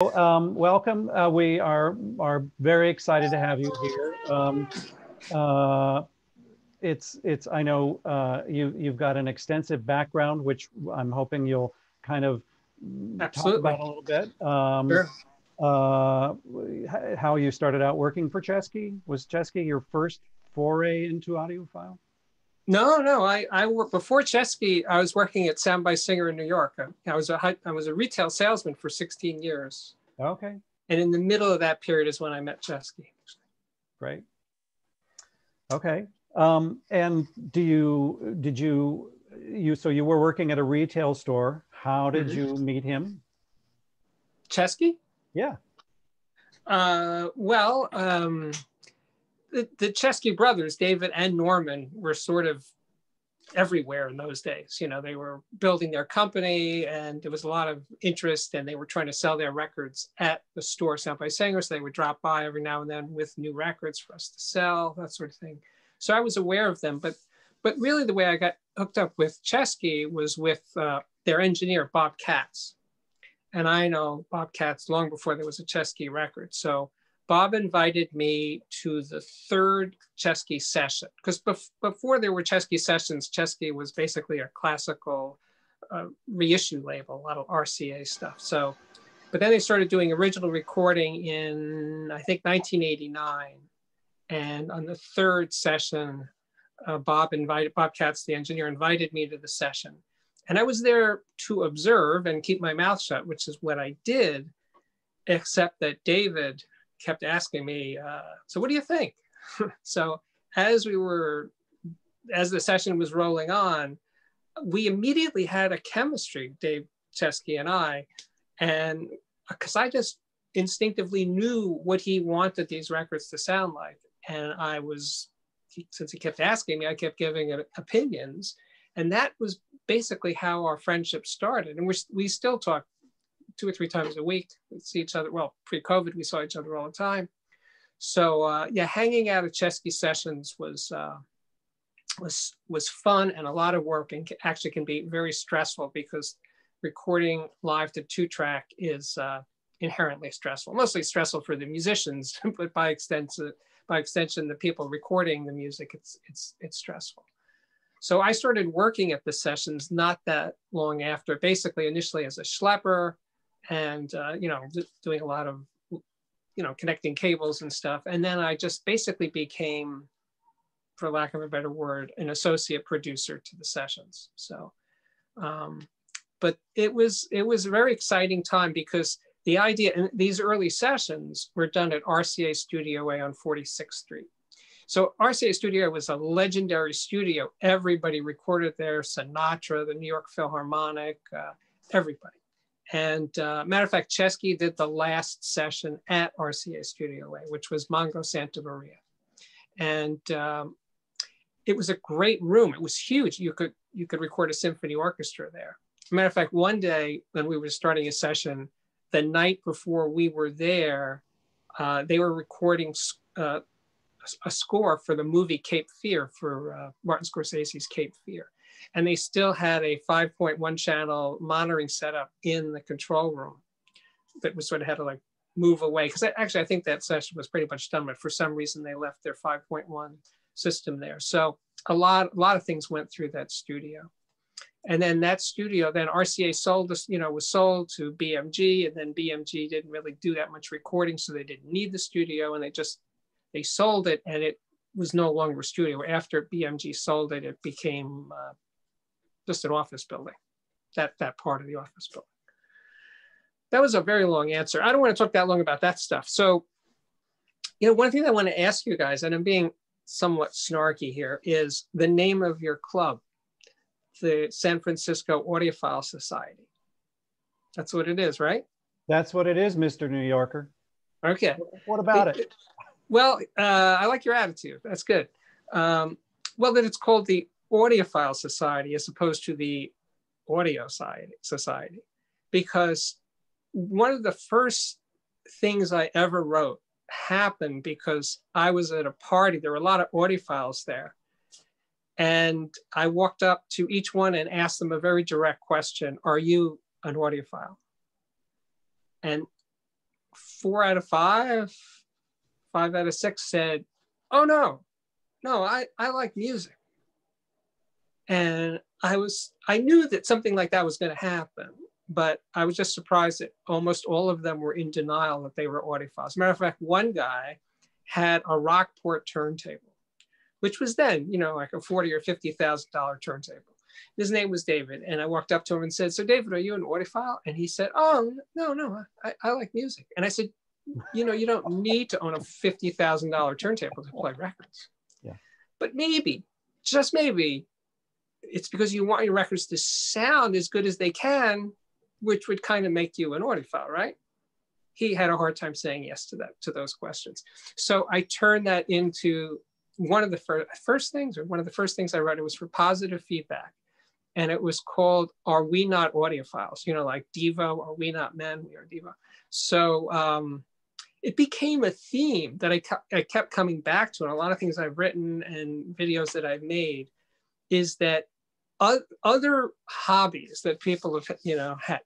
Um, welcome. Uh, we are are very excited to have you here. Um, uh, it's it's. I know uh, you you've got an extensive background, which I'm hoping you'll kind of Absolutely. talk about a little bit. Um, Sure. uh, how you started out working for Chesky? Was Chesky your first foray into audiophile? No, no. I I worked before Chesky. I was working at Sound by Singer in New York. I, I was a I was a retail salesman for 16 years, Okay, and in the middle of that period is when I met Chesky. great. Okay, um, and do you did you you so you were working at a retail store? How did Mhm. you meet him? Chesky? Yeah. Uh, well, um, the, the Chesky brothers, David and Norman, were sort of everywhere in those days. You know, they were building their company and there was a lot of interest and they were trying to sell their records at the store Sound by Singer. So they would drop by every now and then with new records for us to sell, that sort of thing. So I was aware of them, but but really the way I got hooked up with Chesky was with uh, their engineer, Bob Katz. And I know Bob Katz long before there was a Chesky record. So Bob invited me to the third Chesky session because bef- before there were Chesky sessions, Chesky was basically a classical uh, reissue label, a lot of RCA stuff. So, but then they started doing original recording in I think 1989, and on the third session, uh, Bob invited Bob Katz, the engineer, invited me to the session, and I was there to observe and keep my mouth shut, which is what I did, except that David kept asking me, uh, so what do you think? so as we were, as the session was rolling on, we immediately had a chemistry, Dave Chesky and I, and because I just instinctively knew what he wanted these records to sound like, and I was, since he kept asking me, I kept giving opinions, and that was basically how our friendship started. And we we still talk two or three times a week. We see each other. Well, pre-COVID, we saw each other all the time. So uh, yeah, hanging out at Chesky sessions was uh, was was fun and a lot of work, and actually can be very stressful because recording live to two track is uh, inherently stressful. Mostly stressful for the musicians, but by extension, by extension, the people recording the music, it's it's it's stressful. So I started working at the sessions not that long after, basically initially as a schlepper, and uh, you know doing a lot of you know connecting cables and stuff. And then i just basically became for lack of a better word an associate producer to the sessions. So um, but it was it was a very exciting time because the idea and these early sessions were done at rca studio a on 46th street. So rca studio was a legendary studio. Everybody recorded there sinatra the new york philharmonic uh, everybody and uh, matter of fact, Chesky did the last session at RCA Studio A, which was Mongo Santamaria. And um, it was a great room. It was huge. You could you could record a symphony orchestra there. Matter of fact, one day when we were starting a session, the night before we were there, uh, they were recording uh, a score for the movie Cape Fear for uh, Martin Scorsese's Cape Fear and they still had a 5.1 channel monitoring setup in the control room that was sort of had to like move away because actually I think that session was pretty much done, but for some reason they left their 5.1 system there. So a lot, a lot of things went through that studio. And then that studio, then RCA sold this, you know, was sold to BMG, and then BMG didn't really do that much recording, so they didn't need the studio, and they just they sold it, and it was no longer a studio. After BMG sold it, it became uh, just an office building, that, that part of the office building. That was a very long answer. I don't want to talk that long about that stuff. So, you know, one thing I want to ask you guys, and I'm being somewhat snarky here, is the name of your club, the San Francisco Audiophile Society. That's what it is, right? That's what it is, Mr. New Yorker. Okay. What about it? Well, uh, I like your attitude. That's good. Um, well, then it's called the audiophile society as opposed to the audio society. Because one of the first things i ever wrote happened because i was at a party. There were a lot of audiophiles there. And i walked up to each one and asked them a very direct question are you an audiophile? And four out of five, five out of six said, "Oh no, no, I I like music." And I was I knew that something like that was going to happen, but I was just surprised that almost all of them were in denial that they were audiophiles. Matter of fact, one guy had a Rockport turntable, which was then, you know, like a forty or fifty thousand dollar turntable. His name was David, and I walked up to him and said, "So, David, are you an audiophile?" And he said, "Oh, no, no, I, I like music." And I said, "You know, you don't need to own a fifty thousand dollar turntable to play records. Yeah. But maybe, just maybe, it's because you want your records to sound as good as they can, which would kind of make you an audiophile, right?" He had a hard time saying yes to that to those questions. So I turned that into one of the fir- first things, or one of the first things I wrote. It was for positive feedback and it was called "Are We Not Audiophiles?" You know, like Devo, "Are We Not Men?" We are Devo. So um, it became a theme that I, I kept coming back to, and a lot of things I've written and videos that I've made is that other hobbies that people have, you know, had,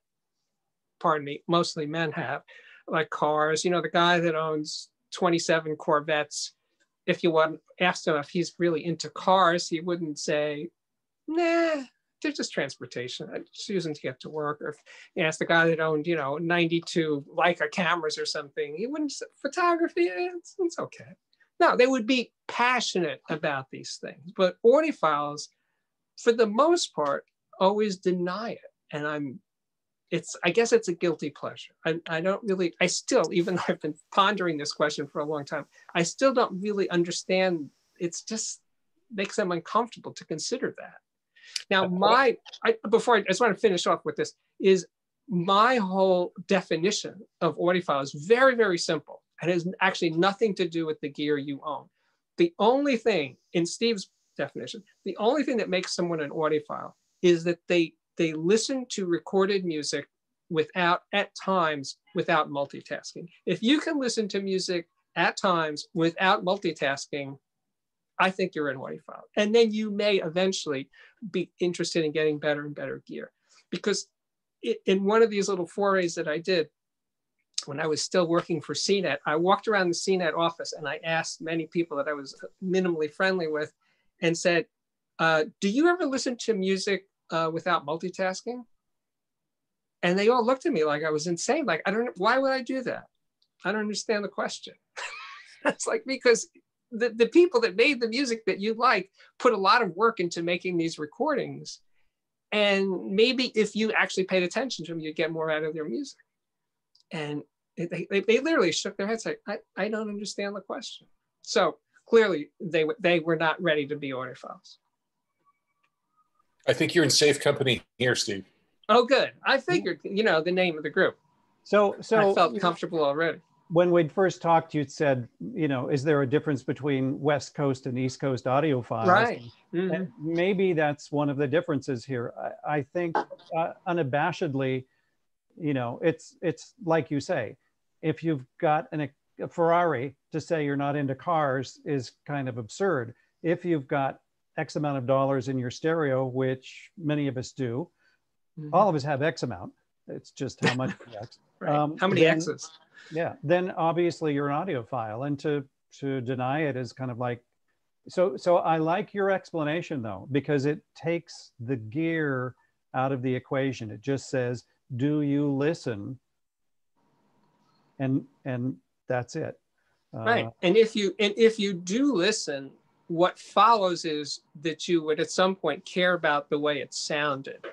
pardon me, mostly men have, like cars. You know, the guy that owns 27 Corvettes. If you want asked him if he's really into cars, he wouldn't say, "Nah, they're just transportation. I just use them to get to work. Or if you ask the guy that owned, you know, 92 Leica cameras or something, he wouldn't say, photography, eh, it's, it's okay. No, they would be passionate about these things. But audiophiles, for the most part, always deny it. And I'm, it's, I guess it's a guilty pleasure. I, I don't really, I still, even though I've been pondering this question for a long time, I still don't really understand. It's just makes them uncomfortable to consider that. Now, my, I, before I, I just want to finish off with this, is my whole definition of audiophile is very, very simple and has actually nothing to do with the gear you own. The only thing in Steve's definition, the only thing that makes someone an audiophile is that they they listen to recorded music without at times without multitasking. If you can listen to music at times without multitasking, I think you're an audiophile. And then you may eventually be interested in getting better and better gear. Because in one of these little forays that I did, when I was still working for CNET, I walked around the CNET office and I asked many people that I was minimally friendly with and said, uh, do you ever listen to music uh, without multitasking? And they all looked at me like I was insane. Like, I don't know, why would I do that? I don't understand the question. it's like, because the, the people that made the music that you like put a lot of work into making these recordings. And maybe if you actually paid attention to them, you'd get more out of their music. And they, they, they literally shook their heads like, I, I don't understand the question. So clearly they, they were not ready to be audiophiles. I think you're in safe company here, Steve. Oh, good. I figured, you know, the name of the group. So, so I felt comfortable already when we'd first talked, you'd said, you know, is there a difference between West Coast and East Coast audiophiles? Right. Mm-hmm. And maybe that's one of the differences here. I, I think uh, unabashedly, you know, it's it's like you say, if you've got an, a Ferrari, to say you're not into cars is kind of absurd. If you've got X amount of dollars in your stereo, which many of us do, mm-hmm. all of us have X amount. It's just how much X. right. um, how many then, X's? yeah then obviously you're an audiophile and to to deny it is kind of like so so i like your explanation though because it takes the gear out of the equation it just says do you listen? And and that's it. Uh, right. And if you and if you do listen what follows is that you would at some point care about the way it sounded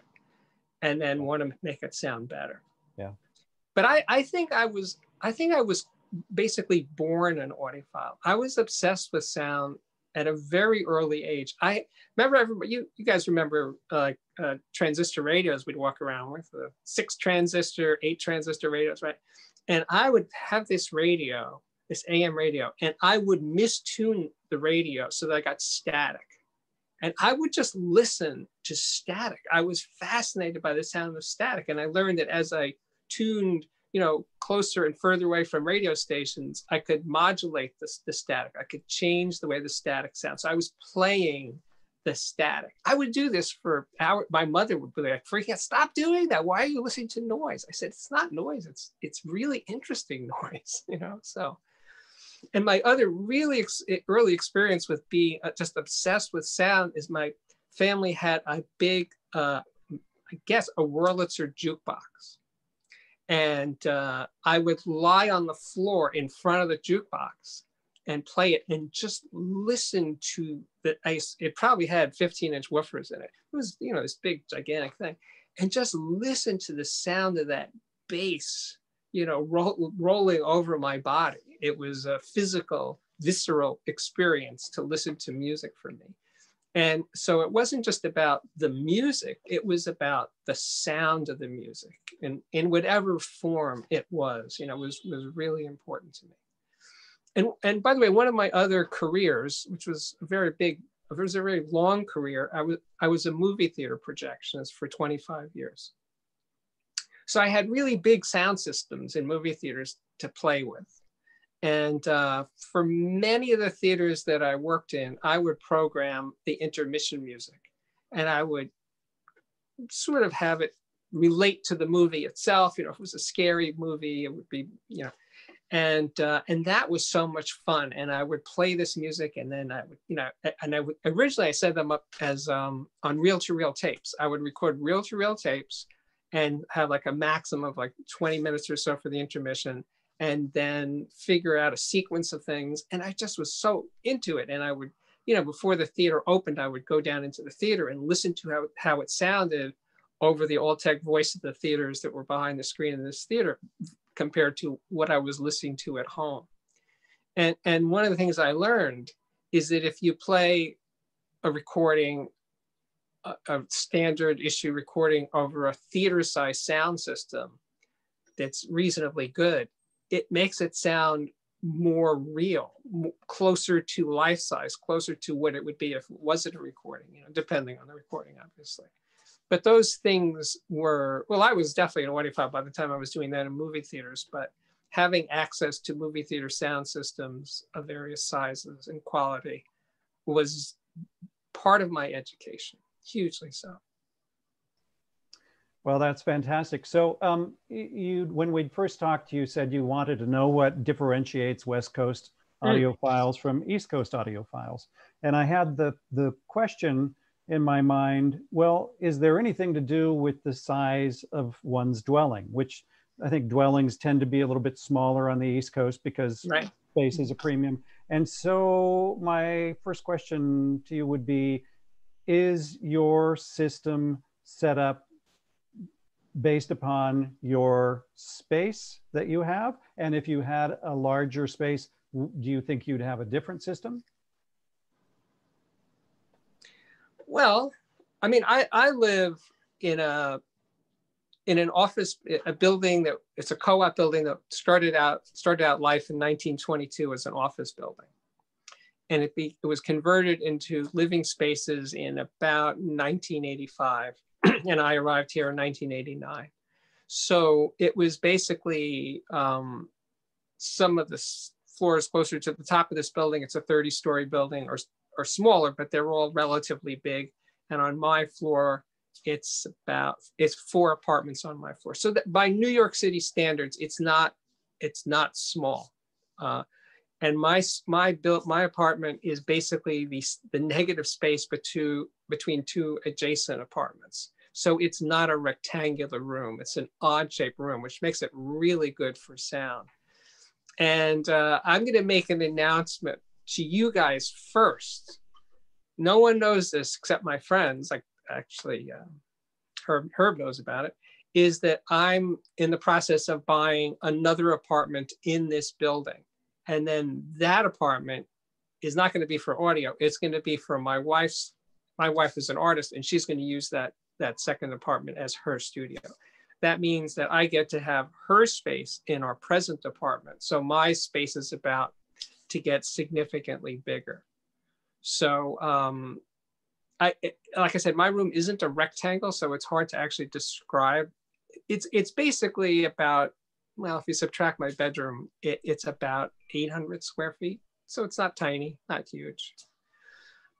and then want to make it sound better. Yeah. But i i think i was I think I was basically born an audiophile. I was obsessed with sound at a very early age. I remember everybody, you, you guys remember uh, uh, transistor radios we'd walk around with, the six transistor, eight transistor radios, right? And I would have this radio, this AM radio, and I would mistune the radio so that I got static. And I would just listen to static. I was fascinated by the sound of static. And I learned that as I tuned you know, closer and further away from radio stations, I could modulate the, the static. I could change the way the static sounds. So I was playing the static. I would do this for hours. My mother would be like, freaking out, stop doing that. Why are you listening to noise? I said, it's not noise. It's, it's really interesting noise, you know? So, and my other really ex early experience with being uh, just obsessed with sound is my family had a big, uh, I guess, a Wurlitzer jukebox. And uh, I would lie on the floor in front of the jukebox and play it and just listen to the ice. It probably had 15 inch woofers in it. It was, you know, this big, gigantic thing. And just listen to the sound of that bass, you know, roll, rolling over my body. It was a physical, visceral experience to listen to music for me. And so it wasn't just about the music, it was about the sound of the music and in whatever form it was, you know, was, was really important to me and and by the way, one of my other careers, which was a very big, it was a very long career. I was I was a movie theater projectionist for 25 years. So I had really big sound systems in movie theaters to play with. And uh, for many of the theaters that I worked in, I would program the intermission music. And I would sort of have it relate to the movie itself. You know, if it was a scary movie, it would be, you know, and uh, and that was so much fun. And i would play this music and then i would you know and i would originally i set them up as um, on reel to reel tapes. I would record reel to reel tapes and have like a maximum of like 20 minutes or so for the intermission and then figure out a sequence of things and i just was so into it and i would you know before the theater opened i would go down into the theater and listen to how, how it sounded over the Altec voice of the theaters that were behind the screen in this theater compared to what I was listening to at home. And, and one of the things I learned is that if you play a recording, a, a standard issue recording over a theater size sound system that's reasonably good, it makes it sound more real, closer to life size, closer to what it would be if it wasn't a recording, you know, depending on the recording, obviously. But those things were well i was definitely an audiophile by the time i was doing that in movie theaters but having access to movie theater sound systems of various sizes and quality was part of my education hugely so well that's fantastic so um, you when we first talked to you said you wanted to know what differentiates west coast hmm. audiophiles mm. from east coast audiophiles and i had the the question in my mind, well, is there anything to do with the size of one's dwelling, which I think dwellings tend to be a little bit smaller on the East Coast because right. space is a premium. And so my first question to you would be, is your system set up based upon your space that you have? And if you had a larger space, do you think you'd have a different system? Well, I mean, I, I live in a in an office, a building that it's a co-op building that started out started out life in 1922 as an office building, and it, be, it was converted into living spaces in about 1985, and I arrived here in 1989. So it was basically um, some of the floors closer to the top of this building. It's a 30-story building, or are smaller, but they're all relatively big. And on my floor, it's about it's four apartments on my floor. So that by New York City standards, it's not it's not small. Uh, and my my built my apartment is basically the the negative space between between two adjacent apartments. So it's not a rectangular room; it's an odd shaped room, which makes it really good for sound. And uh, I'm going to make an announcement to you guys first. No one knows this except my friends. Like actually, uh, Herb, Herb knows about it. Is that I'm in the process of buying another apartment in this building, and then that apartment is not going to be for audio. It's going to be for my wife's. My wife is an artist, and she's going to use that that second apartment as her studio. That means that I get to have her space in our present apartment. So my space is about to get significantly bigger. So um, I, like I said, my room isn't a rectangle, so it's hard to actually describe. It's it's basically about well, if you subtract my bedroom, it, it's about 800 square feet. So it's not tiny, not huge.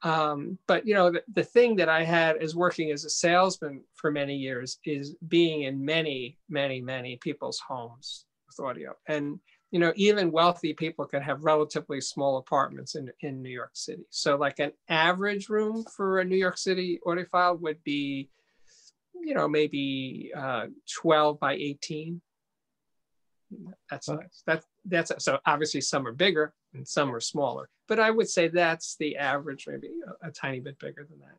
Um, but you know, the, the thing that I had as working as a salesman for many years is being in many, many, many people's homes with audio. And you know, even wealthy people can have relatively small apartments in, in New York City. So like an average room for a New York City audiophile would be, you know, maybe uh, 12 by 18. That's nice. That's that's so obviously some are bigger and some are smaller, but I would say that's the average, maybe a, a tiny bit bigger than that.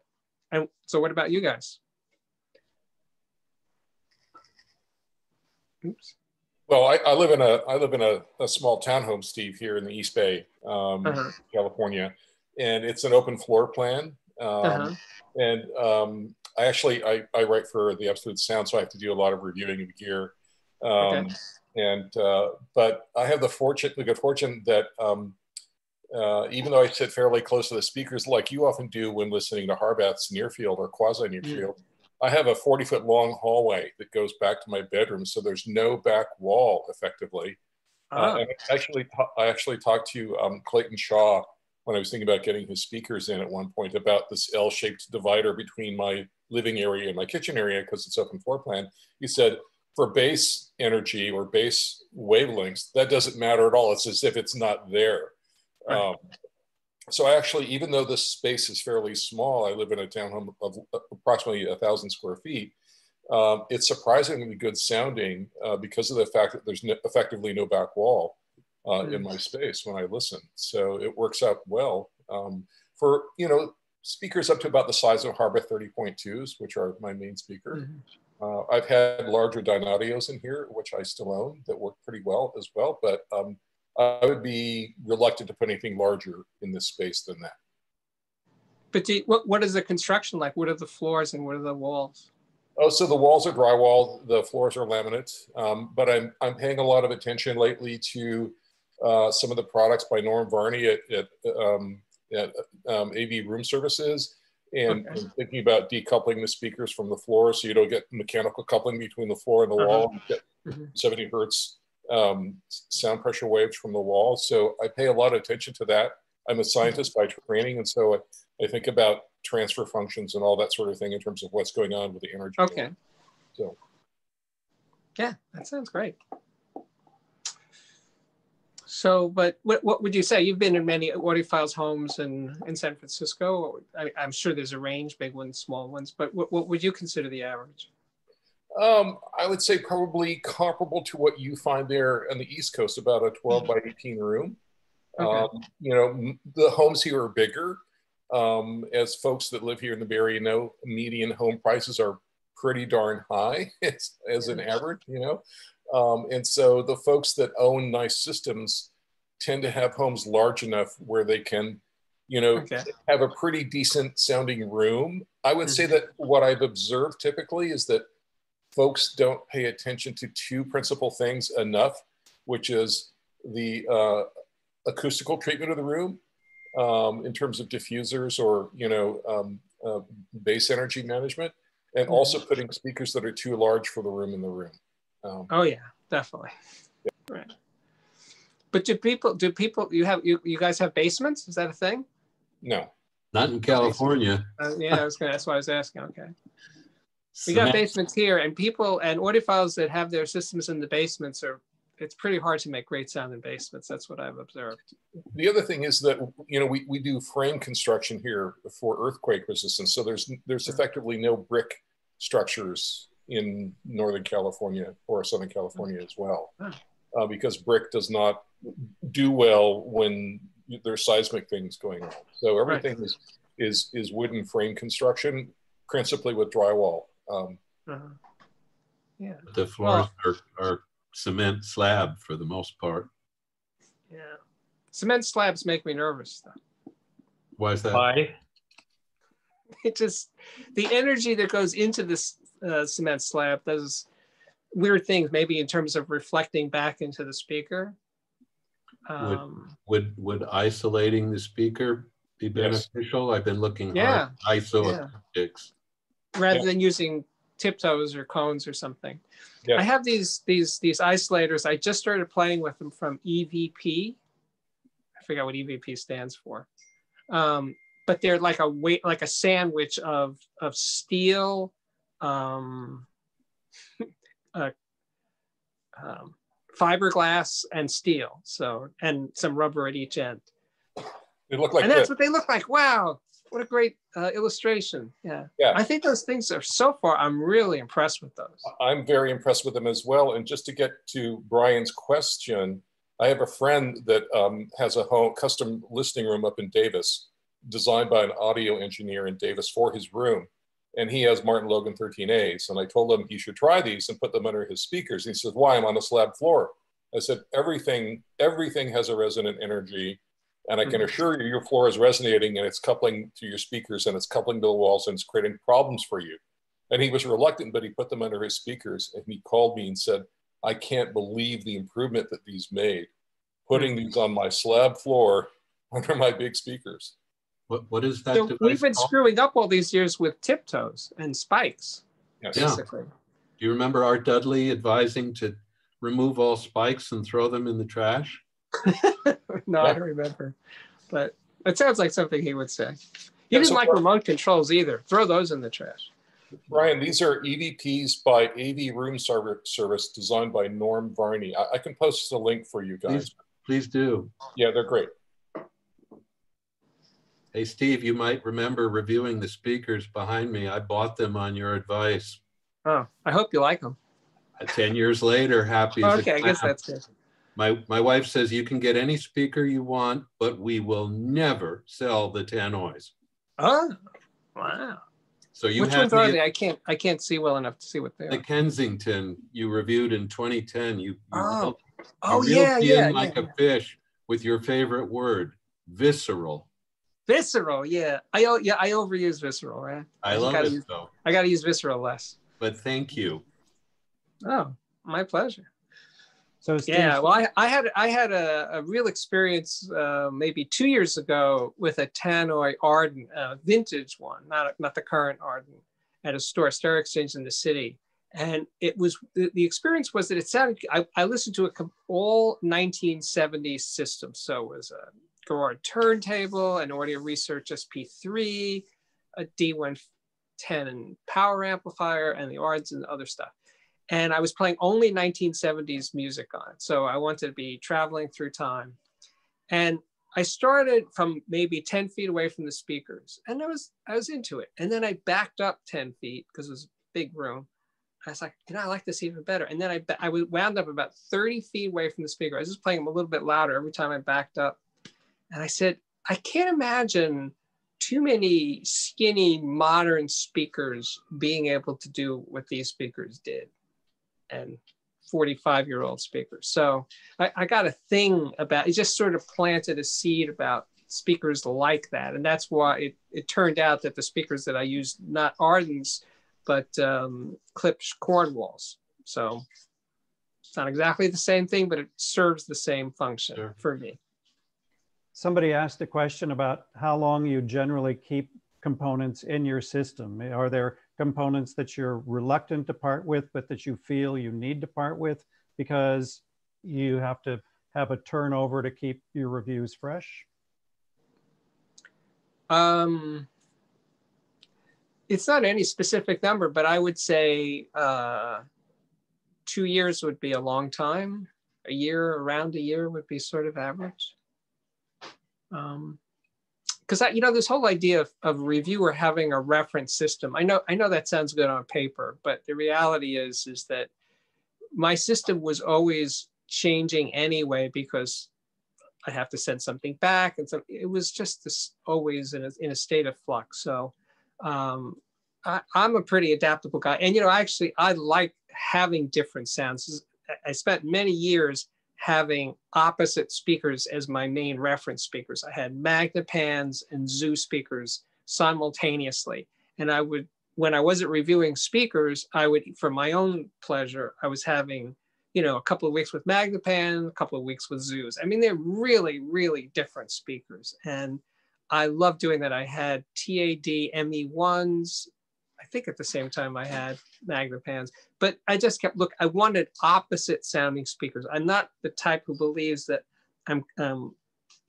And so what about you guys? Oops. Well, I, I, live in a I live in a, a, small townhome, Steve, here in the East Bay, um, uh-huh. California, and it's an open floor plan. Um, uh-huh. And um, I actually I, I write for the Absolute Sound, so I have to do a lot of reviewing of gear. Um, okay. And uh, but I have the fortune, the good fortune that um, uh, even though I sit fairly close to the speakers, like you often do when listening to Harbeth's near field or quasi near field, mm. I have a 40 foot long hallway that goes back to my bedroom. So there's no back wall effectively. Uh, and I actually, I actually talked to um, Clayton Shaw when I was thinking about getting his speakers in at one point about this L-shaped divider between my living area and my kitchen area because it's open floor plan. He said, for bass energy or bass wavelengths, that doesn't matter at all. It's as if it's not there. Right. Um, so actually, even though this space is fairly small, I live in a townhome of approximately a thousand square feet. Um, it's surprisingly good sounding uh, because of the fact that there's no, effectively no back wall uh, mm. in my space when I listen. So it works out well um, for you know speakers up to about the size of Harbeth 30.2s, which are my main speaker. Mm -hmm. Uh, I've had larger Dynaudios in here, which I still own, that work pretty well as well. But um, I would be reluctant to put anything larger in this space than that. But you, what, what is the construction like? What are the floors and what are the walls? Oh, so the walls are drywall, the floors are laminate, um, but I'm, I'm paying a lot of attention lately to uh, some of the products by Norm Varney at, at, um, at um, AV Room Services and, okay. and, thinking about decoupling the speakers from the floor so you don't get mechanical coupling between the floor and the uh -huh. wall, get mm -hmm. 70 hertz um, sound pressure waves from the wall. So I pay a lot of attention to that. I'm a scientist by training, and so I, I think about transfer functions and all that sort of thing in terms of what's going on with the energy. Okay. So. Yeah, that sounds great. So, but what, what would you say? You've been in many audiophiles homes in, in San Francisco. I, am sure there's a range, big ones, small ones, but what, what would you consider the average? Um, I would say probably comparable to what you find there on the East Coast, about a 12 by 18 room. Okay. Um, you know, the homes here are bigger. Um, as folks that live here in the Bay Area know, median home prices are pretty darn high as, as an average, you know. Um, and so the folks that own nice systems tend to have homes large enough where they can, you know, okay. have a pretty decent sounding room. I would say mm-hmm. that what I've observed typically is that folks don't pay attention to two principal things enough, which is the uh, acoustical treatment of the room um, in terms of diffusers or, you know, um, uh, bass energy management, and mm-hmm. also putting speakers that are too large for the room in the room. Um, oh yeah, definitely. Yeah. Right. But do people, do people, you have, you, you guys have basements? Is that a thing? No. Not in California. Uh, yeah, I was gonna, that's why I was asking. Okay. We got basements here, and people and audiophiles that have their systems in the basements are. It's pretty hard to make great sound in basements. That's what I've observed. The other thing is that you know we, we do frame construction here for earthquake resistance, so there's there's effectively no brick structures in Northern California or Southern California as well, uh, because brick does not do well when there's seismic things going on. So everything right. is is is wooden frame construction, principally with drywall. Um, uh-huh. Yeah. The floors well, are, are cement slab for the most part. Yeah. Cement slabs make me nervous though. Why is that? Why? It just, the energy that goes into this uh, cement slab those weird things, maybe in terms of reflecting back into the speaker. Um, would, would, would isolating the speaker be beneficial? Yes. I've been looking yeah. hard IsoAcoustics rather yeah. than using tiptoes or cones or something. Yeah. I have these these these isolators. I just started playing with them from EVP. I forget what EVP stands for. Um, but they're like a weight, like a sandwich of of steel, um, uh, um, fiberglass, and steel. So and some rubber at each end. They look like and that's what they look like. Wow, what a great uh, illustration. Yeah. Yeah. I think those things are so far, I'm really impressed with those. I'm very impressed with them as well. And just to get to Brian's question, I have a friend that um, has a home custom listening room up in Davis, designed by an audio engineer in Davis for his room. And he has Martin Logan 13As. And I told him he should try these and put them under his speakers. And he says, Why? I'm on a slab floor. I said, Everything, everything has a resonant energy. And I can mm-hmm. assure you, your floor is resonating and it's coupling to your speakers and it's coupling to the walls and it's creating problems for you. And he was reluctant, but he put them under his speakers. And he called me and said, I can't believe the improvement that these made, putting these on my slab floor under my big speakers. What, what is that? So we've been called? screwing up all these years with tiptoes and spikes. Yes. Basically. Yeah. Do you remember Art Dudley advising to remove all spikes and throw them in the trash? no, yeah. I don't remember. But it sounds like something he would say. He yeah, didn't so like remote controls either. Throw those in the trash. Brian, these are EVPs by AV Room Service designed by Norm Varney. I, I can post a link for you guys. Please, please do. Yeah, they're great. Hey, Steve, you might remember reviewing the speakers behind me. I bought them on your advice. Oh, I hope you like them. Uh, 10 years later, happy. Oh, okay, I guess that's good. My, my wife says you can get any speaker you want, but we will never sell the Tannoys. Oh, wow. So you Which ones are they? I can't I can't see well enough to see what they are. the. Kensington you reviewed in 2010. You, you oh, oh yeah, yeah, like yeah. a fish with your favorite word, visceral. Visceral, yeah. I yeah I overuse visceral, right? I, I love it use, though. I got to use visceral less. But thank you. Oh, my pleasure. So Steve, yeah, well, I, I had I had a, a real experience uh, maybe two years ago with a Tannoy Arden, uh, vintage one, not not the current Arden, at a store, Stereo Exchange in the city, and it was the, the experience was that it sounded. I, I listened to a all 1970s system, so it was a Garrard turntable, an Audio Research SP3, a D110 power amplifier, and the Ardens and other stuff and I was playing only 1970s music on it. So I wanted to be traveling through time. And I started from maybe 10 feet away from the speakers and I was, I was into it. And then I backed up 10 feet because it was a big room. I was like, you know, I like this even better. And then I, I wound up about 30 feet away from the speaker. I was just playing them a little bit louder every time I backed up. And I said, I can't imagine too many skinny modern speakers being able to do what these speakers did and 45 year old speakers. So I, I, got a thing about it, just sort of planted a seed about speakers like that. And that's why it, it turned out that the speakers that I used, not Ardens, but um, Klipsch Cornwalls. So it's not exactly the same thing, but it serves the same function sure. for me. Somebody asked a question about how long you generally keep components in your system. Are there components that you're reluctant to part with, but that you feel you need to part with because you have to have a turnover to keep your reviews fresh? Um, it's not any specific number, but I would say uh, two years would be a long time. A year, around a year would be sort of average. Um, because you know this whole idea of, of reviewer having a reference system i know i know that sounds good on paper but the reality is is that my system was always changing anyway because i have to send something back and so it was just this always in a, in a state of flux. So um, I, i'm a pretty adaptable guy. And you know actually i like having different sounds. I spent many years having opposite speakers as my main reference speakers. I had Magnepans and Zu speakers simultaneously. And I would, when I wasn't reviewing speakers, I would, for my own pleasure, I was having, you know, a couple of weeks with Magnepan, a couple of weeks with Zus. I mean, they're really, really different speakers. And I love doing that. I had TAD ME1s, I think at the same time I had Magnepans, but I just kept look. I wanted opposite sounding speakers. I'm not the type who believes that I'm um,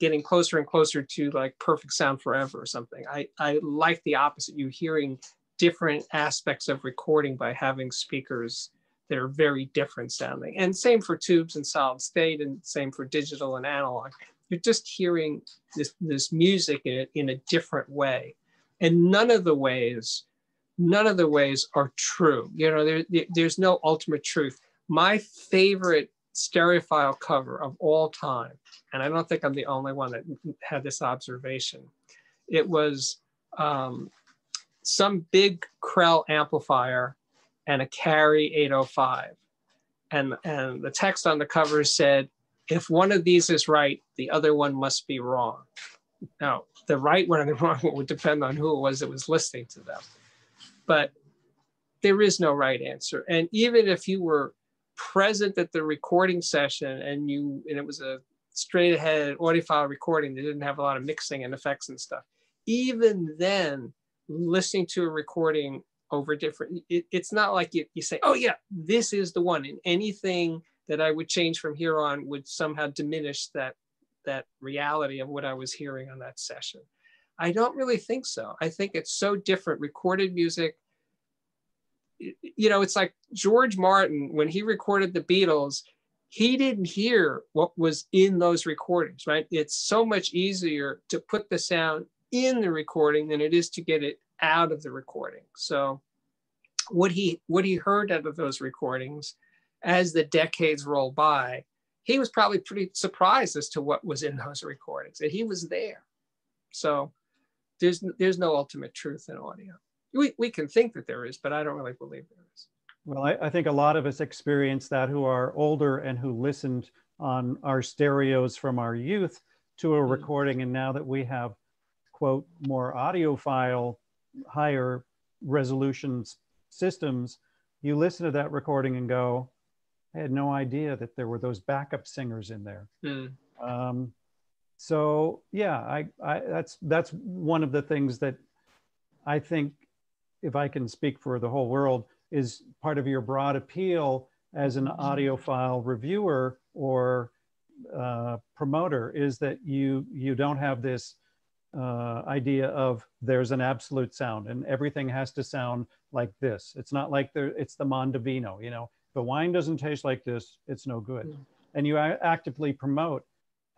getting closer and closer to like perfect sound forever or something. I, I like the opposite. You hearing different aspects of recording by having speakers that are very different sounding. And same for tubes and solid state and same for digital and analog. You're just hearing this, this music in, in a different way. And none of the ways, none of the ways are true. You know, there, there's no ultimate truth. My favorite stereophile cover of all time, and I don't think I'm the only one that had this observation. It was um, some big Krell amplifier and a Cary 805. And, and the text on the cover said, if one of these is right, the other one must be wrong. Now, the right one and the wrong one would depend on who it was that was listening to them. But there is no right answer. And even if you were present at the recording session and you and it was a straight ahead audiophile recording that didn't have a lot of mixing and effects and stuff, even then listening to a recording over different it, it's not like you, you say oh yeah this is the one and anything that i would change from here on would somehow diminish that that reality of what i was hearing on that session i don't really think so i think it's so different recorded music you know it's like george martin when he recorded the beatles he didn't hear what was in those recordings right it's so much easier to put the sound in the recording than it is to get it out of the recording. So what he what he heard out of those recordings as the decades roll by, he was probably pretty surprised as to what was in those recordings. And he was there. So there's there's no ultimate truth in audio. We, we can think that there is, but I don't really believe there is. Well, I, I think a lot of us experience that who are older and who listened on our stereos from our youth to a mm-hmm. recording. And now that we have quote more audiophile, higher resolution systems, you listen to that recording and go, I had no idea that there were those backup singers in there. Mm. Um, so yeah, I, I that's that's one of the things that I think, if I can speak for the whole world, is part of your broad appeal as an audiophile reviewer or uh, promoter is that you you don't have this uh, idea of there's an absolute sound and everything has to sound like this. It's not like there, it's the Mondovino, you know, the wine doesn't taste like this, it's no good. Mm. And you actively promote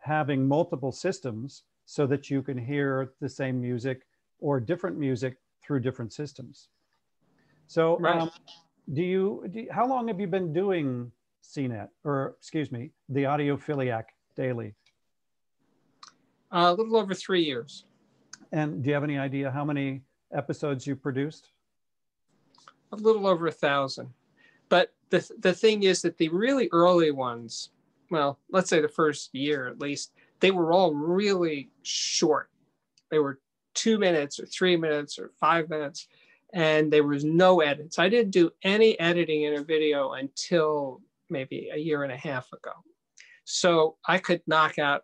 having multiple systems so that you can hear the same music or different music through different systems. So, right. um, do, you, do how long have you been doing CNET or excuse me, the Audiophiliac daily? Uh, a little over three years. And do you have any idea how many episodes you produced? A little over a thousand. But the, the thing is that the really early ones, well, let's say the first year at least, they were all really short. They were two minutes or three minutes or five minutes, and there was no edits. I didn't do any editing in a video until maybe a year and a half ago. So I could knock out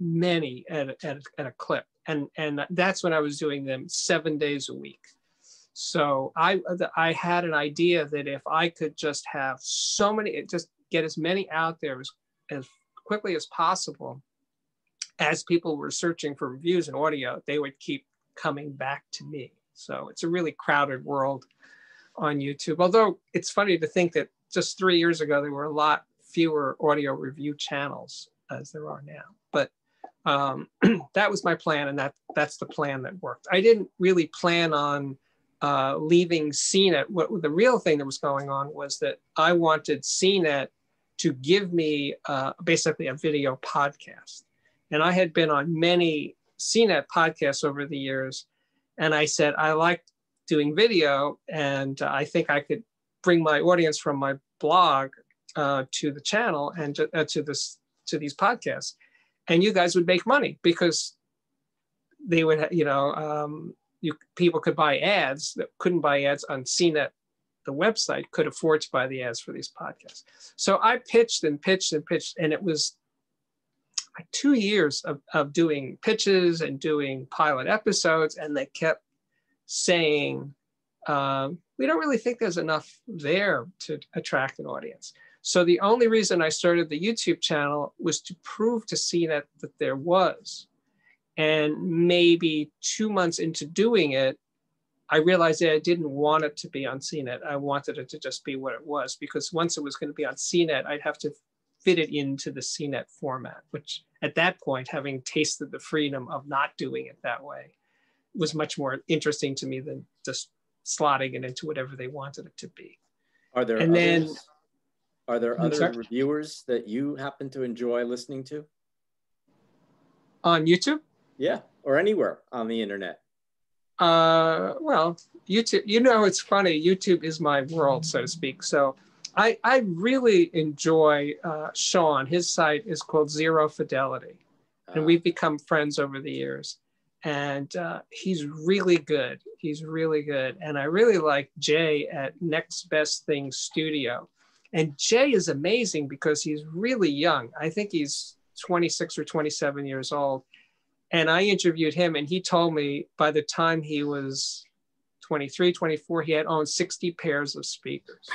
many at, at, at a clip. And, and that's when I was doing them seven days a week. So I, I had an idea that if I could just have so many, it just get as many out there as, as quickly as possible, as people were searching for reviews and audio, they would keep coming back to me. So it's a really crowded world on YouTube. Although it's funny to think that just three years ago, there were a lot fewer audio review channels as there are now. But um, that was my plan, and that that's the plan that worked. I didn't really plan on uh, leaving CNET. What the real thing that was going on was that I wanted CNET to give me uh, basically a video podcast, and I had been on many CNET podcasts over the years, and I said I like doing video, and I think I could bring my audience from my blog uh, to the channel and to, uh, to this to these podcasts and you guys would make money because they would, you know, um, you people could buy ads that couldn't buy ads on CNET. The website could afford to buy the ads for these podcasts. So I pitched and pitched and pitched, and it was like two years of, of doing pitches and doing pilot episodes, and they kept saying, um, we don't really think there's enough there to attract an audience. So the only reason I started the YouTube channel was to prove to CNET that there was. And maybe two months into doing it, I realized that I didn't want it to be on CNET. I wanted it to just be what it was because once it was going to be on CNET, I'd have to fit it into the CNET format, which at that point, having tasted the freedom of not doing it that way, was much more interesting to me than just slotting it into whatever they wanted it to be. Are there and others, then are there other sorry? reviewers that you happen to enjoy listening to? On YouTube? Yeah, or anywhere on the internet. Uh, well, YouTube, you know, it's funny. YouTube is my world, so to speak. So I, I really enjoy uh, Sean. His site is called Zero Fidelity, and we've become friends over the years. And uh, he's really good. He's really good. And I really like Jay at Next Best Thing Studio. And Jay is amazing because he's really young. I think he's 26 or 27 years old and I interviewed him, and he told me by the time he was 23, 24, he had owned 60 pairs of speakers.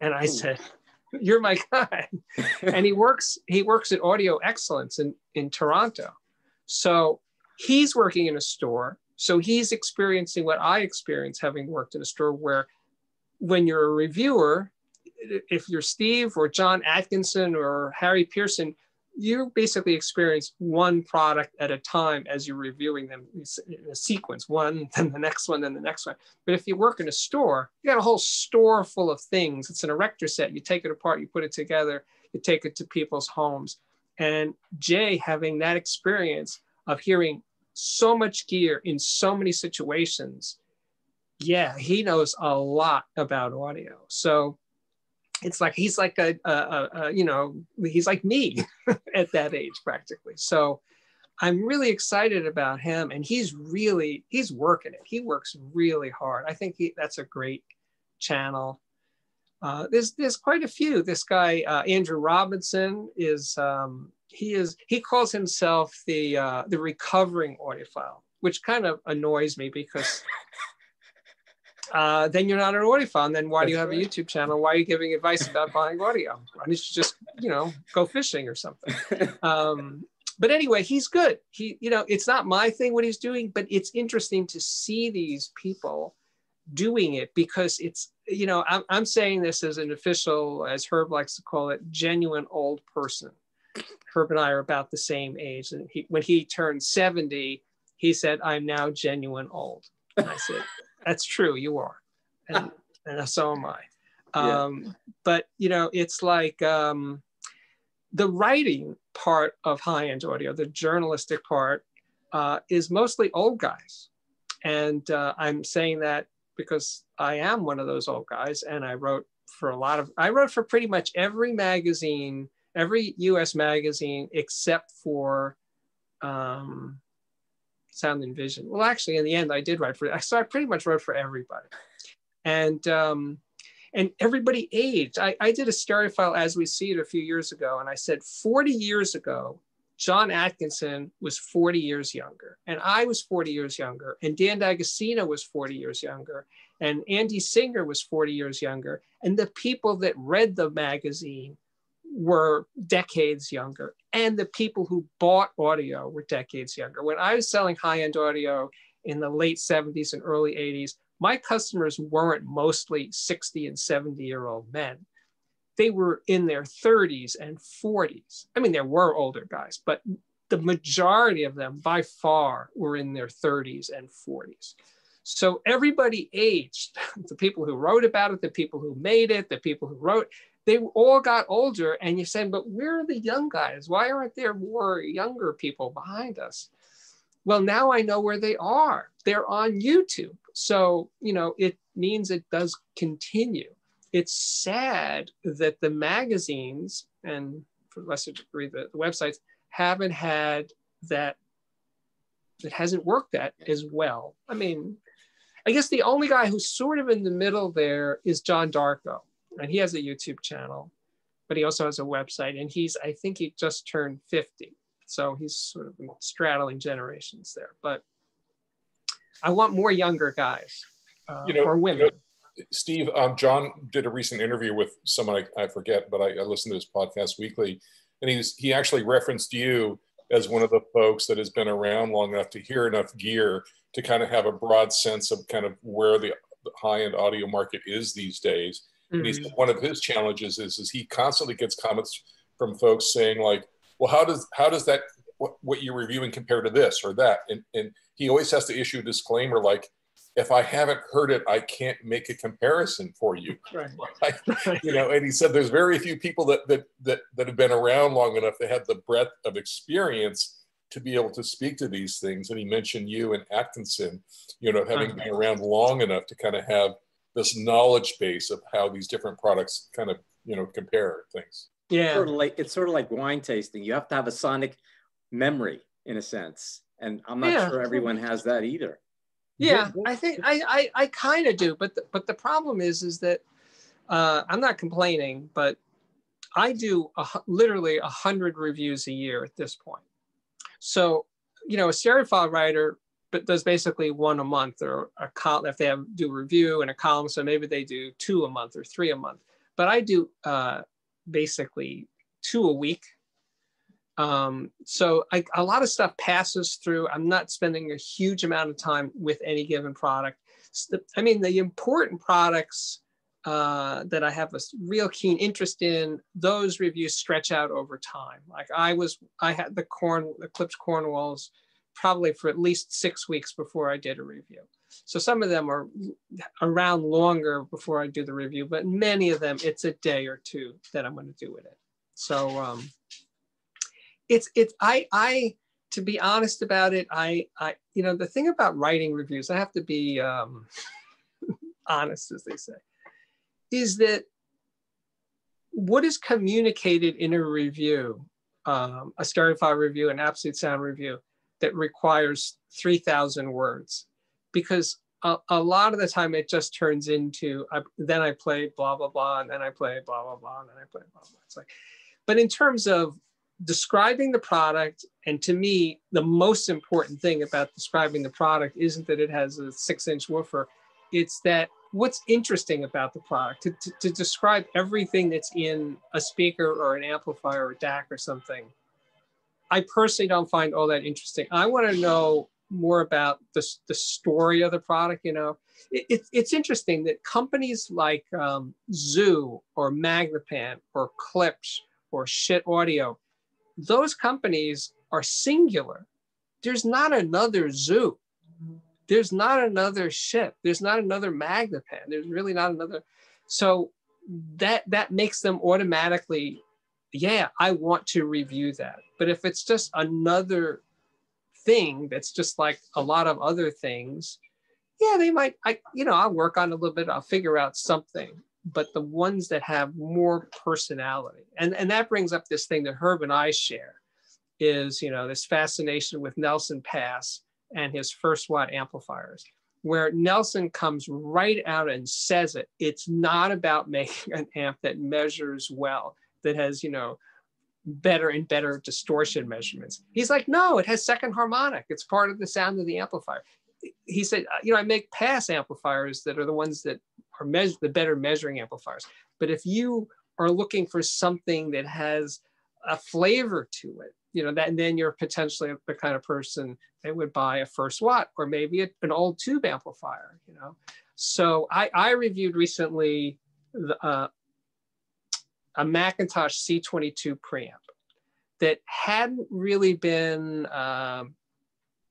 And I said, You're my guy. and he works, he works at Audio Excellence in, in Toronto. So he's working in a store. So he's experiencing what I experienced having worked in a store where when you're a reviewer, if you're Steve or John Atkinson or Harry Pearson, you basically experience one product at a time as you're reviewing them in a sequence, one, then the next one, then the next one. But if you work in a store, you got a whole store full of things. It's an erector set. You take it apart, you put it together, you take it to people's homes. And Jay having that experience of hearing so much gear in so many situations, yeah, he knows a lot about audio. So it's like he's like a, a, a, a you know he's like me at that age practically. So i'm really excited about him and he's really he's working it. He works really hard. I think he, that's a great channel. Uh, there's there's quite a few. This guy uh, andrew robinson is um, he is he calls himself the uh, the recovering audiophile which kind of annoys me because uh, then you're not an audiophile. Then why That's do you have right. a YouTube channel? Why are you giving advice about buying audio? Why don't you just, you know, go fishing or something? Um, but anyway, he's good. He, you know, it's not my thing what he's doing, but it's interesting to see these people doing it because it's, you know, I'm, I'm saying this as an official, as Herb likes to call it, genuine old person. Herb and I are about the same age. And he, when he turned 70, he said, I'm now genuine old. And I said, that's true. You are, and, and so am I. Um, yeah. But you know, it's like um, the writing part of high-end audio, the journalistic part, uh, is mostly old guys, and uh, I'm saying that because I am one of those old guys, and I wrote for a lot of. I wrote for pretty much every magazine, every U.S. magazine except for. Um, sound and vision. Well, actually, in the end, I did write for. So I pretty much wrote for everybody, and um, and everybody aged. I, I did a stereophile as we see it a few years ago, and I said 40 years ago, John Atkinson was 40 years younger, and I was 40 years younger, and Dan D'Agostino was 40 years younger, and Andy Singer was 40 years younger, and the people that read the magazine were decades younger and the people who bought audio were decades younger. When i was selling high-end audio in the late 70s and early 80s my customers weren't mostly 60 and 70 year old men. They were in their 30s and 40s i mean there were older guys but the majority of them by far were in their 30s and 40s so everybody aged the people who wrote about it the people who made it the people who wrote they all got older and you're saying but where are the young guys? Why aren't there more younger people behind us? Well now i know where they are. They're on youtube. So you know it means it does continue. It's sad that the magazines and for lesser degree the, the websites haven't had that it hasn't worked that as well. I mean i guess the only guy who's sort of in the middle there is john darko and he has a YouTube channel, but he also has a website. And he's, I think he just turned 50. So he's sort of straddling generations there. But I want more younger guys uh, you know, or women. You know, Steve, um, John did a recent interview with someone I, I forget, but I, I listen to his podcast weekly, and he's he actually referenced you as one of the folks that has been around long enough to hear enough gear to kind of have a broad sense of kind of where the, the high-end audio market is these days. Mm-hmm. One of his challenges is, is he constantly gets comments from folks saying like, well, how does how does that what, what you're reviewing compare to this or that? And and he always has to issue a disclaimer like, if I haven't heard it, I can't make a comparison for you. Right. I, you know, and he said there's very few people that, that that that have been around long enough to have the breadth of experience to be able to speak to these things. And he mentioned you and Atkinson, you know, having been around long enough to kind of have this knowledge base of how these different products kind of, you know, compare things. Yeah. It's sort of like it's sort of like wine tasting. You have to have a sonic memory in a sense. And I'm not yeah. sure everyone has that either. Yeah, I think I I, I kind of do, but the, but the problem is is that uh, I'm not complaining, but I do a, literally a hundred reviews a year at this point. So you know, a stereophile writer but does basically one a month or a column if they have do review and a column. So maybe they do two a month or three a month. But I do uh, basically two a week um, so I, a lot of stuff passes through. I'm not spending a huge amount of time with any given product. I mean, the important products uh, that I have a real keen interest in, those reviews stretch out over time. Like I was, I had the corn, Klipsch Cornwalls probably for at least six weeks before I did a review. So some of them are around longer before I do the review, but many of them, it's a day or two that I'm going to do with it. So um, it's it's I I to be honest about it, I I you know the thing about writing reviews, I have to be um, honest as they say, is that what is communicated in a review, um, a stereophile review, an absolute sound review that requires 3,000 words, because a, a, lot of the time it just turns into I, then I play blah blah blah and then I play blah blah blah and then I play blah blah. It's like, but in terms of describing the product and to me the most important thing about describing the product isn't that it has a six inch woofer it's that what's interesting about the product to, to, to, describe everything that's in a speaker or an amplifier or a DAC or something i personally don't find all that interesting i want to know more about the, the story of the product you know it, it, it's interesting that companies like um, Zu or Magnepan or Klipsch or Schiit audio those companies are singular. There's not another Zu. There's not another Schiit. There's not another Magnepan. There's really not another. So that that makes them automatically, yeah, I want to review that. But if it's just another thing that's just like a lot of other things, yeah, they might. I you know I'll work on a little bit. I'll figure out something but the ones that have more personality. And, and that brings up this thing that Herb and I share is, you know, this fascination with Nelson Pass and his first watt amplifiers, where Nelson comes right out and says it. It's not about making an amp that measures well, that has, you know, better and better distortion measurements. He's like, no, it has second harmonic. It's part of the sound of the amplifier. He said, you know, I make pass amplifiers that are the ones that are the better measuring amplifiers. But if you are looking for something that has a flavor to it, you know, that and then you're potentially the kind of person that would buy a first watt or maybe a, an old tube amplifier, you know. So I, I reviewed recently the, uh, a McIntosh C22 preamp that hadn't really been um,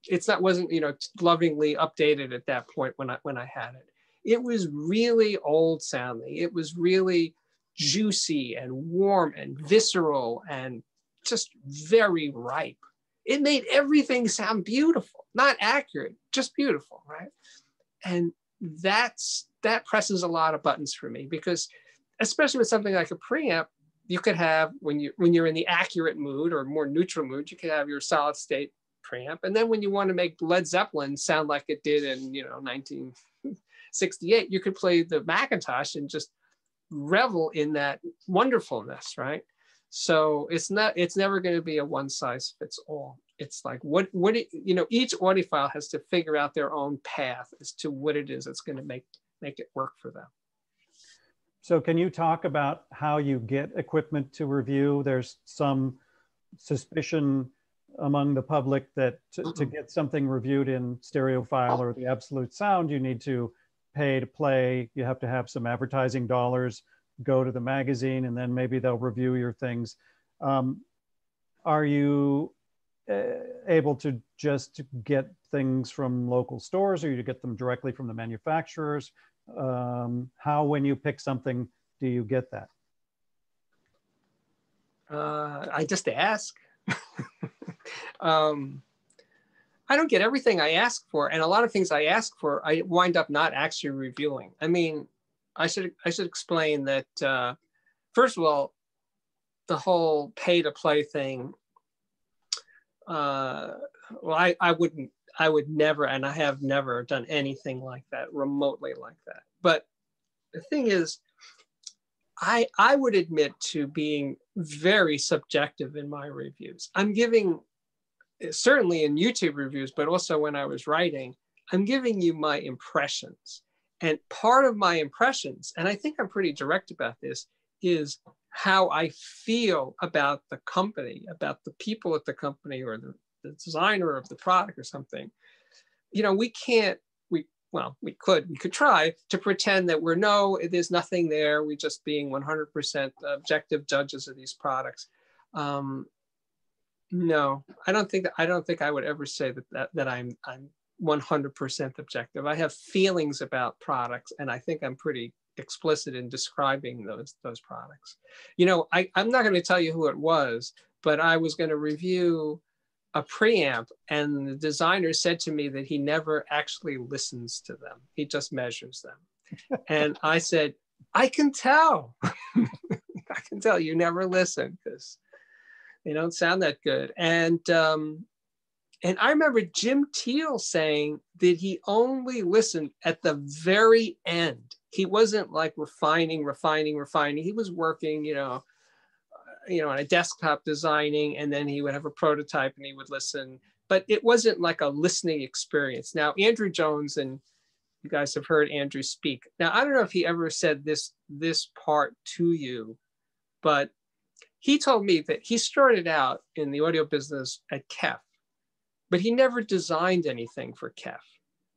it's not wasn't you know lovingly updated at that point when I when I had it it was really old sounding. It was really juicy and warm and visceral and just very ripe. It made everything sound beautiful, not accurate, just beautiful, right? And that's that presses a lot of buttons for me because especially with something like a preamp, you could have when you when you're in the accurate mood or more neutral mood, you could have your solid state preamp. And then when you want to make Led Zeppelin sound like it did in, you know, 19 68, you could play the McIntosh and just revel in that wonderfulness, right? So it's not, it's never going to be a one size fits all. It's like what, what, it, you know, each audiophile has to figure out their own path as to what it is that's going to make make it work for them. So can you talk about how you get equipment to review? There's some suspicion among the public that to, to get something reviewed in stereophile or the absolute sound, you need to pay to play. You have to have some advertising dollars, go to the magazine, and then maybe they'll review your things. Um, are you uh, able to just get things from local stores or you get them directly from the manufacturers? Um, how, when you pick something, do you get that? Uh, I just ask. um, I don't get everything I ask for, and a lot of things I ask for, I wind up not actually reviewing. I mean, I should I should explain that. Uh, first of all, the whole pay to play thing. Uh, well, I, I wouldn't I would never, and I have never done anything like that, remotely like that. But the thing is, I, I would admit to being very subjective in my reviews. I'm giving, certainly in YouTube reviews, but also when I was writing, I'm giving you my impressions. And part of my impressions, and I think I'm pretty direct about this, is how I feel about the company, about the people at the company or the, the designer of the product or something. You know, we can't we, well, we could, we could try to pretend that we're no, there's nothing there. We're just being 100% objective judges of these products. Um, no, I don't think that, I don't think I would ever say that, that, that I'm, I'm 100% objective. I have feelings about products and I think I'm pretty explicit in describing those, those products. You know, I, I'm not going to tell you who it was, but I was going to review a preamp and the designer said to me that he never actually listens to them. He just measures them. And i said i can tell. I can tell you never listen because they don't sound that good. And um, and i remember Jim Thiel saying that he only listened at the very end. He wasn't like refining refining refining. He was working you know you know, on a desktop designing, and then he would have a prototype and he would listen. But it wasn't like a listening experience. Now, Andrew Jones, and you guys have heard Andrew speak. Now, I don't know if he ever said this this part to you, but he told me that he started out in the audio business at KEF, but he never designed anything for KEF.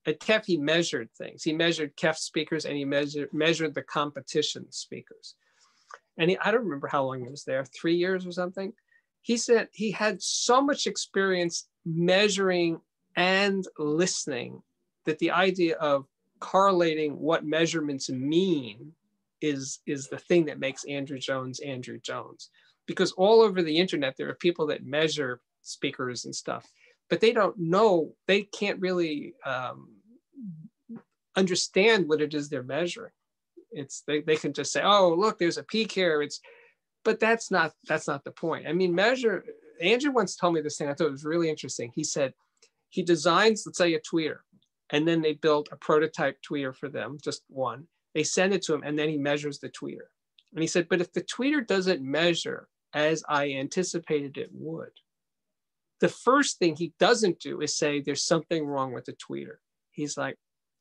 At KEF, he measured things. He measured KEF speakers and he measured, measured the competition speakers and I don't remember how long he was there, three years or something. He said he had so much experience measuring and listening that the idea of correlating what measurements mean is, is the thing that makes Andrew Jones Andrew Jones. Because all over the internet, there are people that measure speakers and stuff, but they don't know, they can't really um, understand what it is they're measuring. It's they, they can just say, oh, look, there's a peak here. It's but that's not that's not the point. I mean, measure Andrew once told me this thing I thought was really interesting. He said he designs, let's say, a tweeter, and then they build a prototype tweeter for them, just one. They send it to him, and then he measures the tweeter. And he said, but if the tweeter doesn't measure as I anticipated it would, the first thing he doesn't do is say there's something wrong with the tweeter. He's like,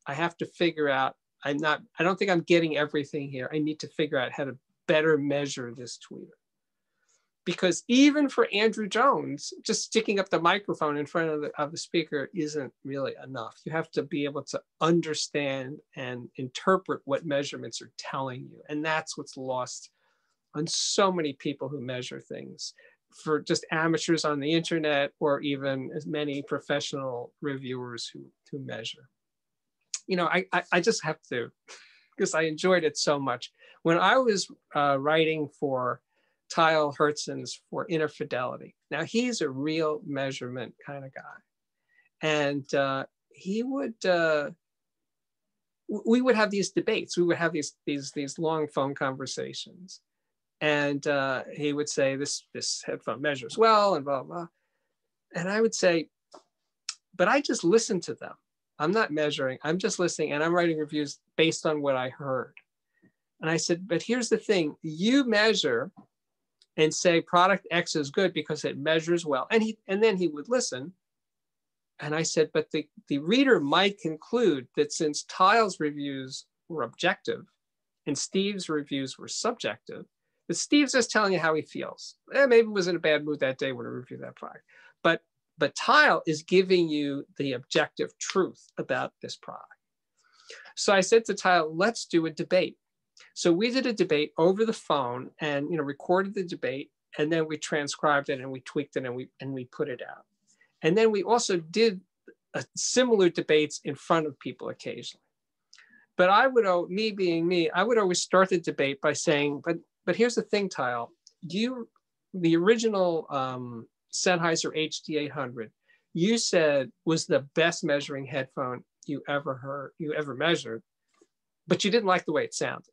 I have to figure out I'm not, I don't think I'm getting everything here. I need to figure out how to better measure this tweeter. Because even for Andrew Jones, just sticking up the microphone in front of the, of the speaker isn't really enough. You have to be able to understand and interpret what measurements are telling you. And that's what's lost on so many people who measure things for just amateurs on the internet or even as many professional reviewers who, who measure you know, I, I, I just have to, because I enjoyed it so much. When I was uh, writing for Tyll Hertsens for InnerFidelity, now he's a real measurement kind of guy. And uh, he would, uh, we would have these debates. We would have these, these, these long phone conversations. And uh, he would say, this, this headphone measures well, and blah, blah. And I would say, but I just listen to them. I'm not measuring, I'm just listening and I'm writing reviews based on what I heard. And I said, but here's the thing you measure and say product X is good because it measures well. And he and then he would listen. And I said, but the, the reader might conclude that since Tyll's reviews were objective and Steve's reviews were subjective, but Steve's just telling you how he feels. Eh, maybe was in a bad mood that day when he reviewed that product. But Tyll is giving you the objective truth about this product. So I said to Tyll, let's do a debate. So we did a debate over the phone and you know recorded the debate and then we transcribed it and we tweaked it and we and we put it out. And then we also did a similar debates in front of people occasionally. But I would, me being me, I would always start the debate by saying, but but here's the thing, Tyll. You, the original um, Sennheiser HD800, you said was the best measuring headphone you ever heard, you ever measured, but you didn't like the way it sounded.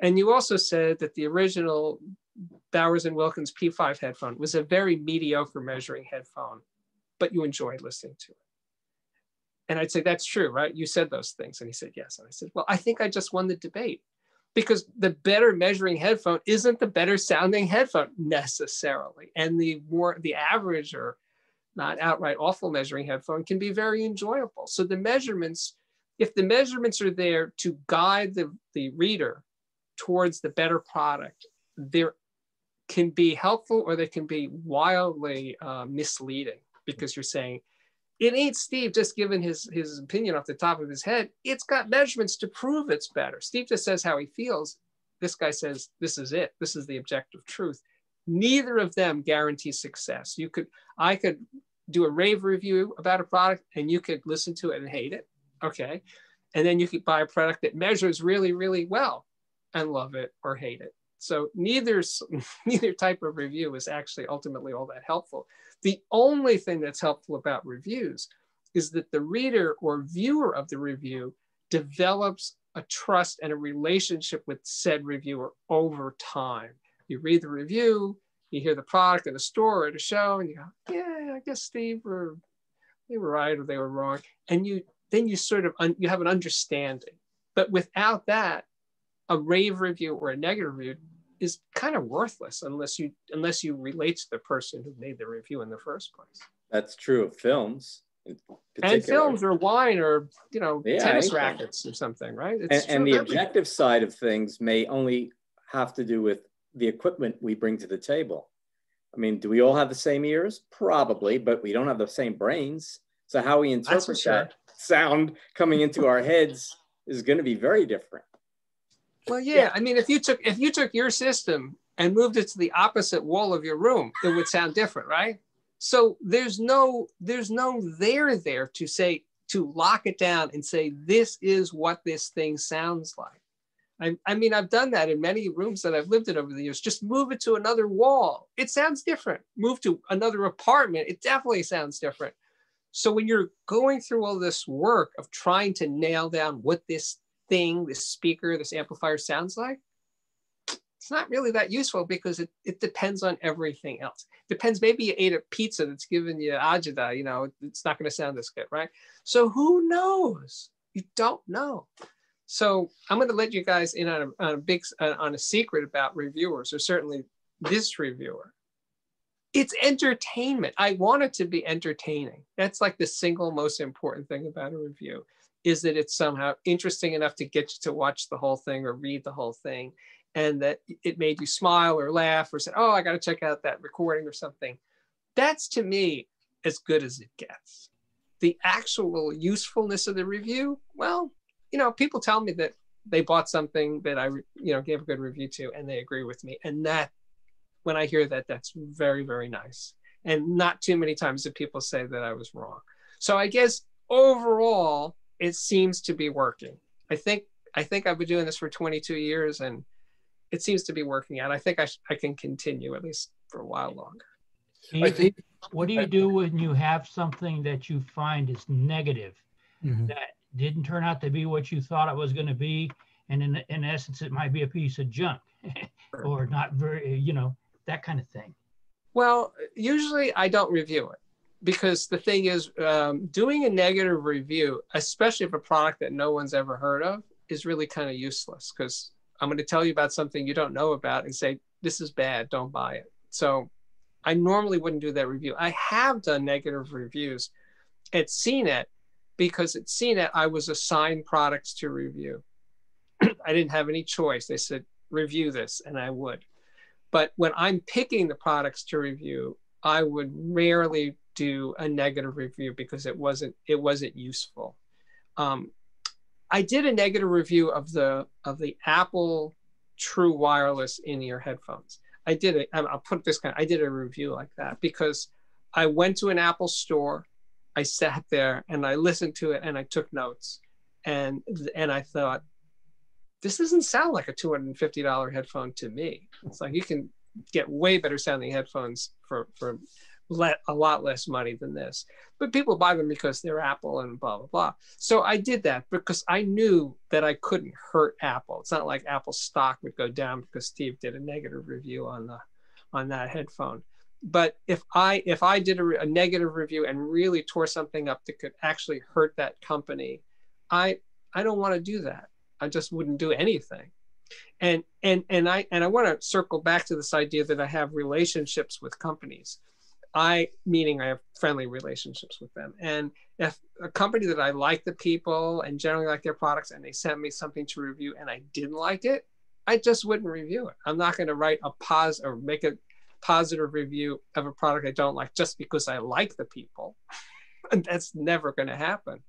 And you also said that the original Bowers and Wilkins P5 headphone was a very mediocre measuring headphone, but you enjoyed listening to it. And I'd say, that's true, right? You said those things. And he said, yes. And I said, well, I think I just won the debate because the better measuring headphone isn't the better sounding headphone necessarily. And the more, the average or not outright awful measuring headphone can be very enjoyable. So the measurements, if the measurements are there to guide the, the reader towards the better product, there can be helpful or they can be wildly uh, misleading because you're saying, it ain't Steve just giving his, his opinion off the top of his head. It's got measurements to prove it's better. Steve just says how he feels. This guy says, this is it. This is the objective truth. Neither of them guarantee success. You could, I could do a rave review about a product and you could listen to it and hate it. Okay. And then you could buy a product that measures really, really well and love it or hate it. So neither, neither type of review is actually ultimately all that helpful. The only thing that's helpful about reviews is that the reader or viewer of the review develops a trust and a relationship with said reviewer over time. You read the review, you hear the product at a store or at a show, and you go, "Yeah, I guess Steve were they were right or they were wrong," and you then you sort of un, you have an understanding. But without that, a rave review or a negative review is kind of worthless unless you unless you relate to the person who made the review in the first place. That's true of films. And films or wine or you know yeah, tennis rackets or something, right? It's and, and the objective side of things may only have to do with the equipment we bring to the table. I mean, do we all have the same ears? Probably, but we don't have the same brains. So how we interpret sure. that sound coming into our heads is going to be very different. Well, yeah. yeah. I mean, if you took if you took your system and moved it to the opposite wall of your room, it would sound different, right? So there's no there's no there there to say to lock it down and say this is what this thing sounds like. I, I mean, I've done that in many rooms that I've lived in over the years. Just move it to another wall. It sounds different. Move to another apartment. It definitely sounds different. So when you're going through all this work of trying to nail down what this thing, this speaker, this amplifier sounds like, it's not really that useful because it, it depends on everything else. Depends, maybe you ate a pizza that's giving you agita, you know, it's not going to sound as good, right? So who knows? You don't know. So I'm going to let you guys in on a, on a big, on a secret about reviewers, or certainly this reviewer. It's entertainment. I want it to be entertaining. That's like the single most important thing about a review is that it's somehow interesting enough to get you to watch the whole thing or read the whole thing and that it made you smile or laugh or say oh i got to check out that recording or something. That's to me as good as it gets. The actual usefulness of the review well you know people tell me that they bought something that i you know gave a good review to and they agree with me and that when i hear that that's very very nice. And not too many times do people say that i was wrong. So i guess overall it seems to be working. I think I think I've been doing this for 22 years and it seems to be working out. I think I, I can continue at least for a while longer. I think, what do you do when you have something that you find is negative mm-hmm. that didn't turn out to be what you thought it was going to be? And in, in essence, it might be a piece of junk or not very, you know, that kind of thing. Well, usually I don't review it because the thing is, um, doing a negative review, especially of a product that no one's ever heard of, is really kind of useless because I'm going to tell you about something you don't know about and say, this is bad, don't buy it. So I normally wouldn't do that review. I have done negative reviews at CNET because at CNET I was assigned products to review. I didn't have any choice. They said, review this, and I would. But when I'm picking the products to review, I would rarely do a negative review because it wasn't it wasn't useful. Um, I did a negative review of the of the Apple True Wireless in-ear headphones. I did it. I'll put this kind. Of, I did a review like that because I went to an Apple store, I sat there and I listened to it and I took notes, and and I thought, this doesn't sound like a two hundred and fifty dollar headphone to me. It's like you can get way better sounding headphones for for let a lot less money than this. But people buy them because they're Apple and blah blah blah. So I did that because I knew that I couldn't hurt Apple. It's not like Apple stock would go down because Steve did a negative review on the on that headphone. But if I if I did a, a negative review and really tore something up that could actually hurt that company, I I don't want to do that. I just wouldn't do anything and and and i and i want to circle back to this idea that i have relationships with companies I, meaning I have friendly relationships with them. And if a company that I like the people and generally like their products and they sent me something to review and I didn't like it, I just wouldn't review it. I'm not going to write a pause or make a positive review of a product I don't like just because I like the people. that's never going to happen.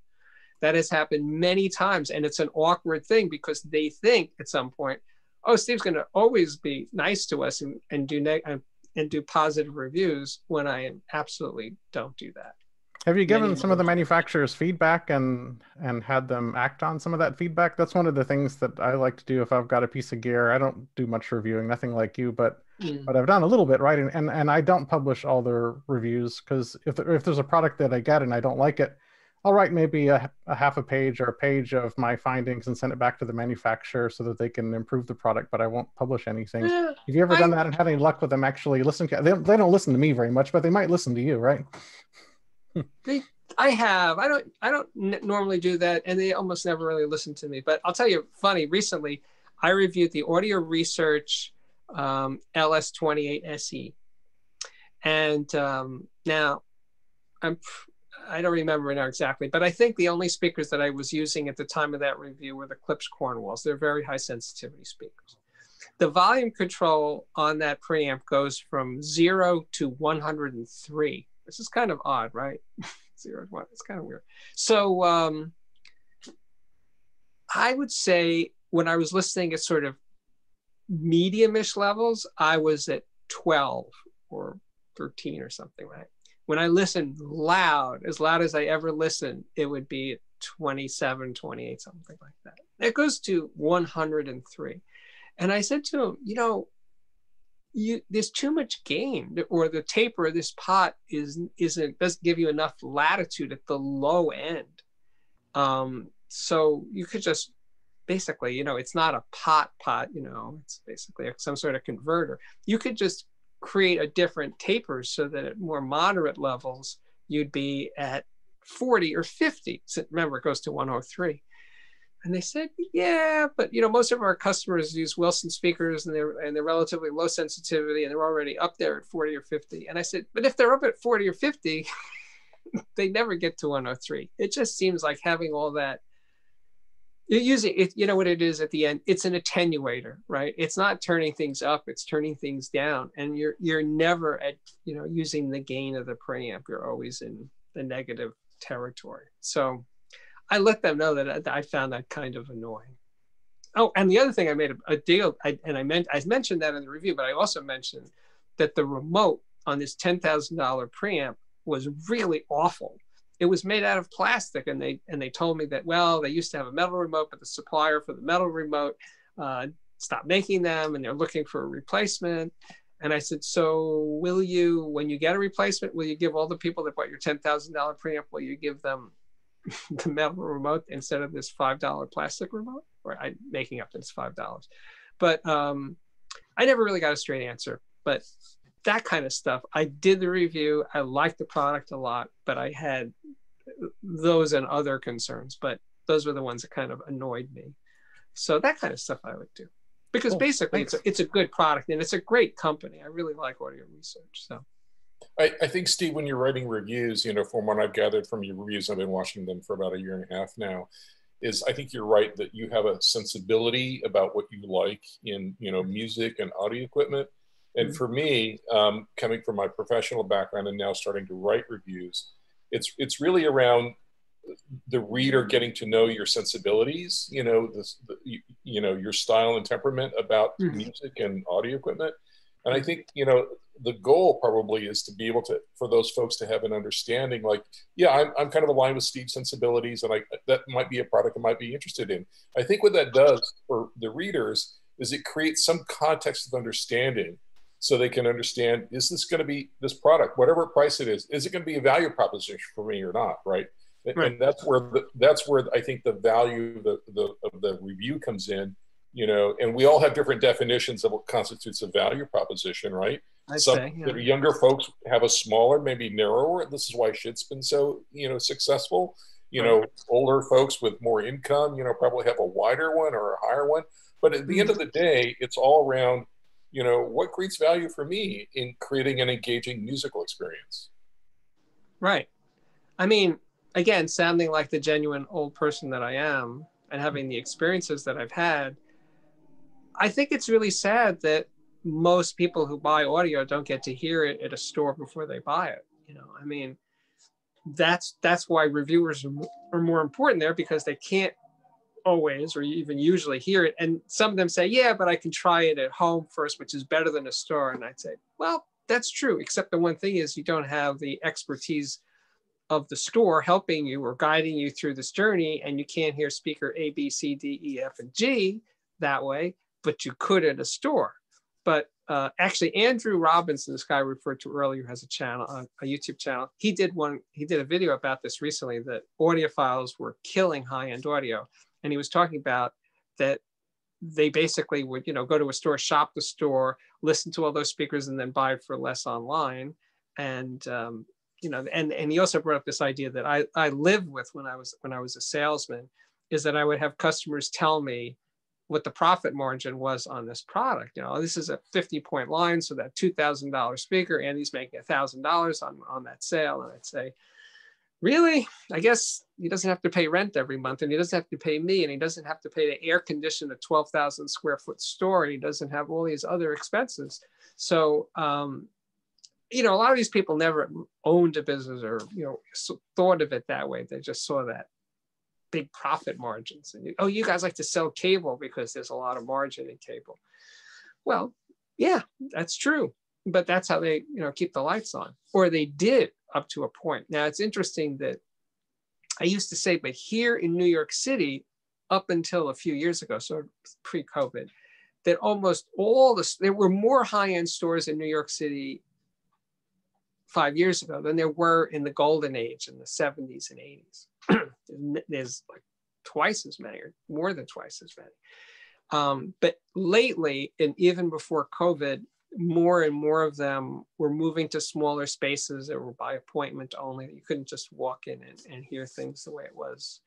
That has happened many times. And it's an awkward thing because they think at some point, oh, Steve's going to always be nice to us and, and do and and do positive reviews when I absolutely don't do that. Have you given some of the manufacturers feedback and and had them act on some of that feedback? That's one of the things that I like to do if I've got a piece of gear. I don't do much reviewing, nothing like you, but mm. but I've done a little bit, right? And and, and I don't publish all their reviews because if if there's a product that I get and I don't like it, I'll write maybe a, a, half a page or a page of my findings and send it back to the manufacturer so that they can improve the product, but I won't publish anything. Have you ever I, done that and had any luck with them actually listening? To, they, they don't listen to me very much, but they might listen to you, right? they, I have. I don't. I don't n- normally do that, and they almost never really listen to me. But I'll tell you, funny. Recently, I reviewed the Audio Research um, LS28 SE, and um, now I'm I don't remember now exactly, but I think the only speakers that I was using at the time of that review were the Klipsch Cornwalls. They're very high sensitivity speakers. The volume control on that preamp goes from zero to 103. This is kind of odd, right? zero to one, it's kind of weird. So um, I would say when I was listening at sort of medium-ish levels, I was at 12 or 13 or something, right? When I listened loud, as loud as I ever listened, it would be 27, 28, something like that. It goes to 103. And I said to him, you know, you there's too much gain or the taper of this pot is isn't doesn't give you enough latitude at the low end um so you could just basically you know it's not a pot pot you know it's basically some sort of converter you could just create a different taper so that at more moderate levels, you'd be at 40 or 50. So remember, it goes to 103. And they said, yeah, but you know, most of our customers use Wilson speakers and they're and they're relatively low sensitivity and they're already up there at 40 or 50. And I said, but if they're up at 40 or 50, they never get to 103. It just seems like having all that you're using it you know what it is at the end? It's an attenuator right? It's not turning things up it's turning things down and you're you're never at you know using the gain of the preamp you're always in the negative territory. So i let them know that i, found that kind of annoying. Oh and the other thing i made a, a deal I, and i meant i mentioned that in the review but i also mentioned that the remote on this $10000 preamp was really awful it was made out of plastic and they and they told me that well they used to have a metal remote but the supplier for the metal remote uh, stopped making them and they're looking for a replacement. And i said so will you when you get a replacement will you give all the people that bought your $10000 preamp will you give them the metal remote instead of this $5 plastic remote? Or i'm making up that it's $5 but um, i never really got a straight answer but that kind of stuff. I did the review. I liked the product a lot, but I had those and other concerns. But those were the ones that kind of annoyed me. So that kind of stuff I would do because cool. basically it's a, it's a good product and it's a great company. I really like audio research. So. I, I think Steve, when you're writing reviews, you know, from what I've gathered from your reviews, I've been watching them for about a year and a half now. is I think you're right that you have a sensibility about what you like in you know music and audio equipment. And mm-hmm. for me, um, coming from my professional background and now starting to write reviews, it's it's really around the reader getting to know your sensibilities, you know, this, the, you, you, know, your style and temperament about mm-hmm. music and audio equipment. And I think, you know, the goal probably is to be able to, for those folks to have an understanding like, yeah, I'm, I'm kind of aligned with Steve's sensibilities and I, that might be a product I might be interested in. I think what that does for the readers is it creates some context of understanding so they can understand, is this going to be this product, whatever price it is, is it going to be a value proposition for me or not? Right right. and that's where the, that's where I think the value of the, the of the review comes in. You know, and we all have different definitions of what constitutes a value proposition, right? I'd Some say, yeah. younger folks have a smaller, maybe narrower. This is why Schiit's been so you know successful. You know, older folks with more income, you know, probably have a wider one or a higher one. But at the end hmm. of the day, it's all around, you know, what creates value for me in creating an engaging musical experience. Right. I mean, again, sounding like the genuine old person that I am and hmm. having the experiences that I've had, I think it's really sad that most people who buy audio don't get to hear it at a store before they buy it. You know, I mean, that's that's why reviewers are more important there because they can't always or even usually hear it. And some of them say, yeah, but I can try it at home first, which is better than a store. And I'd say, well, that's true. Except the one thing is you don't have the expertise of the store helping you or guiding you through this journey and you can't hear speaker A, B, C, D, E, F, and G that way, but you could at a store. But uh, actually, Andrew Robinson, this guy I referred to earlier, has a channel, a, a YouTube channel. He did one, he did a video about this recently that audiophiles were killing high-end audio. And he was talking about that they basically would, you know, go to a store, shop the store, listen to all those speakers, and then buy for less online. And um, you know, and, and he also brought up this idea that I, I lived with when I was when I was a salesman, is that I would have customers tell me what the profit margin was on this product. You know, this is a 50 point line, so that $2,000 speaker, and he's making $1,000 on, on that sale. And I'd say, really? I guess he doesn't have to pay rent every month, and he doesn't have to pay me, and he doesn't have to pay to air condition a 12,000 square foot store, and he doesn't have all these other expenses. So um, you know, a lot of these people never owned a business or, you know, thought of it that way. They just saw that big profit margins. And, oh, you guys like to sell cable because there's a lot of margin in cable. Well, yeah, that's true. But that's how they, you know, keep the lights on. Or they did up to a point. Now, it's interesting that I used to say, but here in New York City, up until a few years ago, so pre-COVID, that almost all the there were more high-end stores in New York City five years ago than there were in the golden age in the 70s and 80s. There's like twice as many or more than twice as many. Um, but lately, and even before COVID, more and more of them were moving to smaller spaces that were by appointment only. You couldn't just walk in and, and hear things the way it was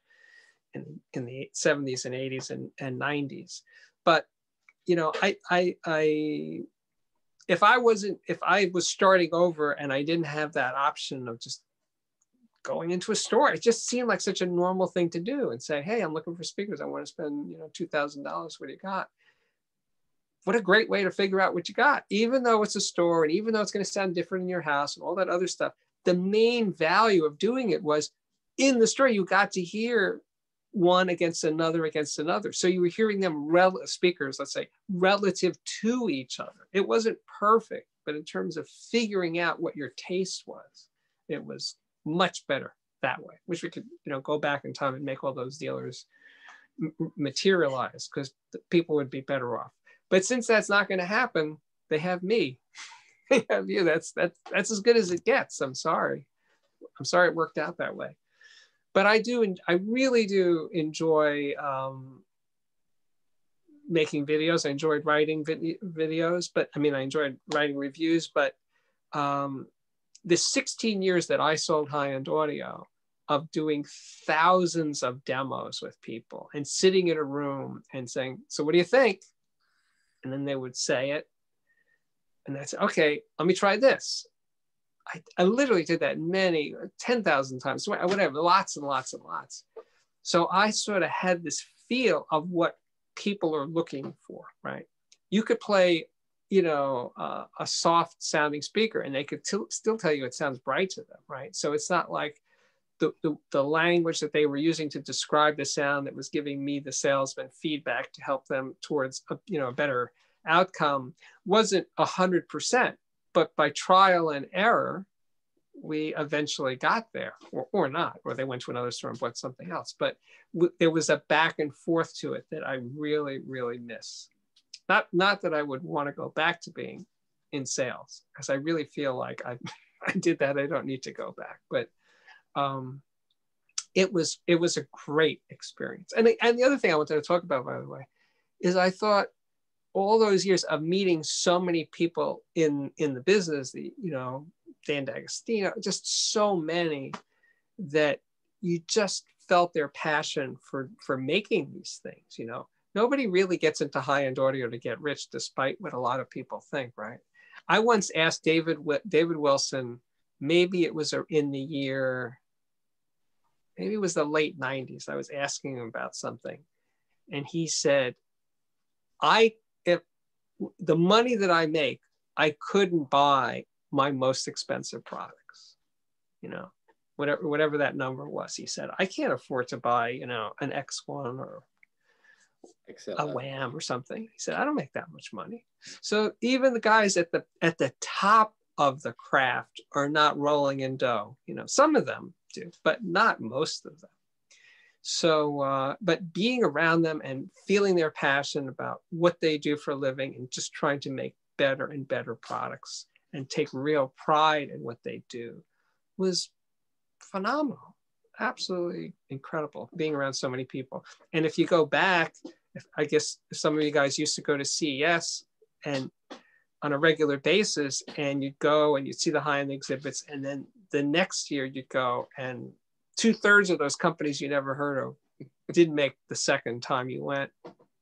in, in the 70s and 80s and, and 90s. But you know, I, I, I if I wasn't, if I was starting over and I didn't have that option of just going into a store, it just seemed like such a normal thing to do and say, hey, I'm looking for speakers. I want to spend, you know, $2,000. What do you got? What a great way to figure out what you got, even though it's a store and even though it's going to sound different in your house and all that other stuff. The main value of doing it was in the store, you got to hear one against another against another. So you were hearing them rel- speakers, let's say, relative to each other. It wasn't perfect, but in terms of figuring out what your taste was, it was much better that way. Wish we could, you know, go back in time and make all those dealers materialize because people would be better off. But since that's not going to happen, they have me. they have you. That's that's that's as good as it gets. I'm sorry. I'm sorry it worked out that way but I do, I really do enjoy um, making videos. I enjoyed writing vid- videos, but I mean, I enjoyed writing reviews, but um, the 16 years that I sold high-end audio of doing thousands of demos with people and sitting in a room and saying, so what do you think? And then they would say it. And I said, okay, let me try this. I, I literally did that many, 10,000 times, whatever, lots and lots and lots. So I sort of had this feel of what people are looking for, right? You could play, you know, uh, a soft sounding speaker and they could t- still tell you it sounds bright to them, right? So it's not like the, the, the, language that they were using to describe the sound that was giving me the salesman feedback to help them towards a, you know a better outcome wasn't a hundred percent but by trial and error we eventually got there or, or not or they went to another store and bought something else. But w- there was a back and forth to it that i really really miss. Not not that i would want to go back to being in sales because i really feel like i i did that i don't need to go back but um, it was it was a great experience. And the, and the other thing I wanted to talk about, by the way, is I thought all those years of meeting so many people in in the business, the you know Dan D'Agostino, just so many that you just felt their passion for for making these things. You know, nobody really gets into high end audio to get rich, despite what a lot of people think, right? I once asked David David Wilson, maybe it was in the year maybe it was the late 90s. I was asking him about something. And he said, I, if the money that I make, I couldn't buy my most expensive products, you know, whatever, whatever that number was. He said, I can't afford to buy, you know, an X1 or Excel. a WAMM or something. He said, I don't make that much money. So even the guys at the, at the top of the craft are not rolling in dough. You know, some of them do, but not most of them. So, uh, but being around them and feeling their passion about what they do for a living and just trying to make better and better products and take real pride in what they do was phenomenal. Absolutely incredible being around so many people. And if you go back, if, I guess some of you guys used to go to CES and on a regular basis and you'd go and you'd see the high-end exhibits and then the next year you'd go and two-thirds of those companies you never heard of didn't make the second time you went.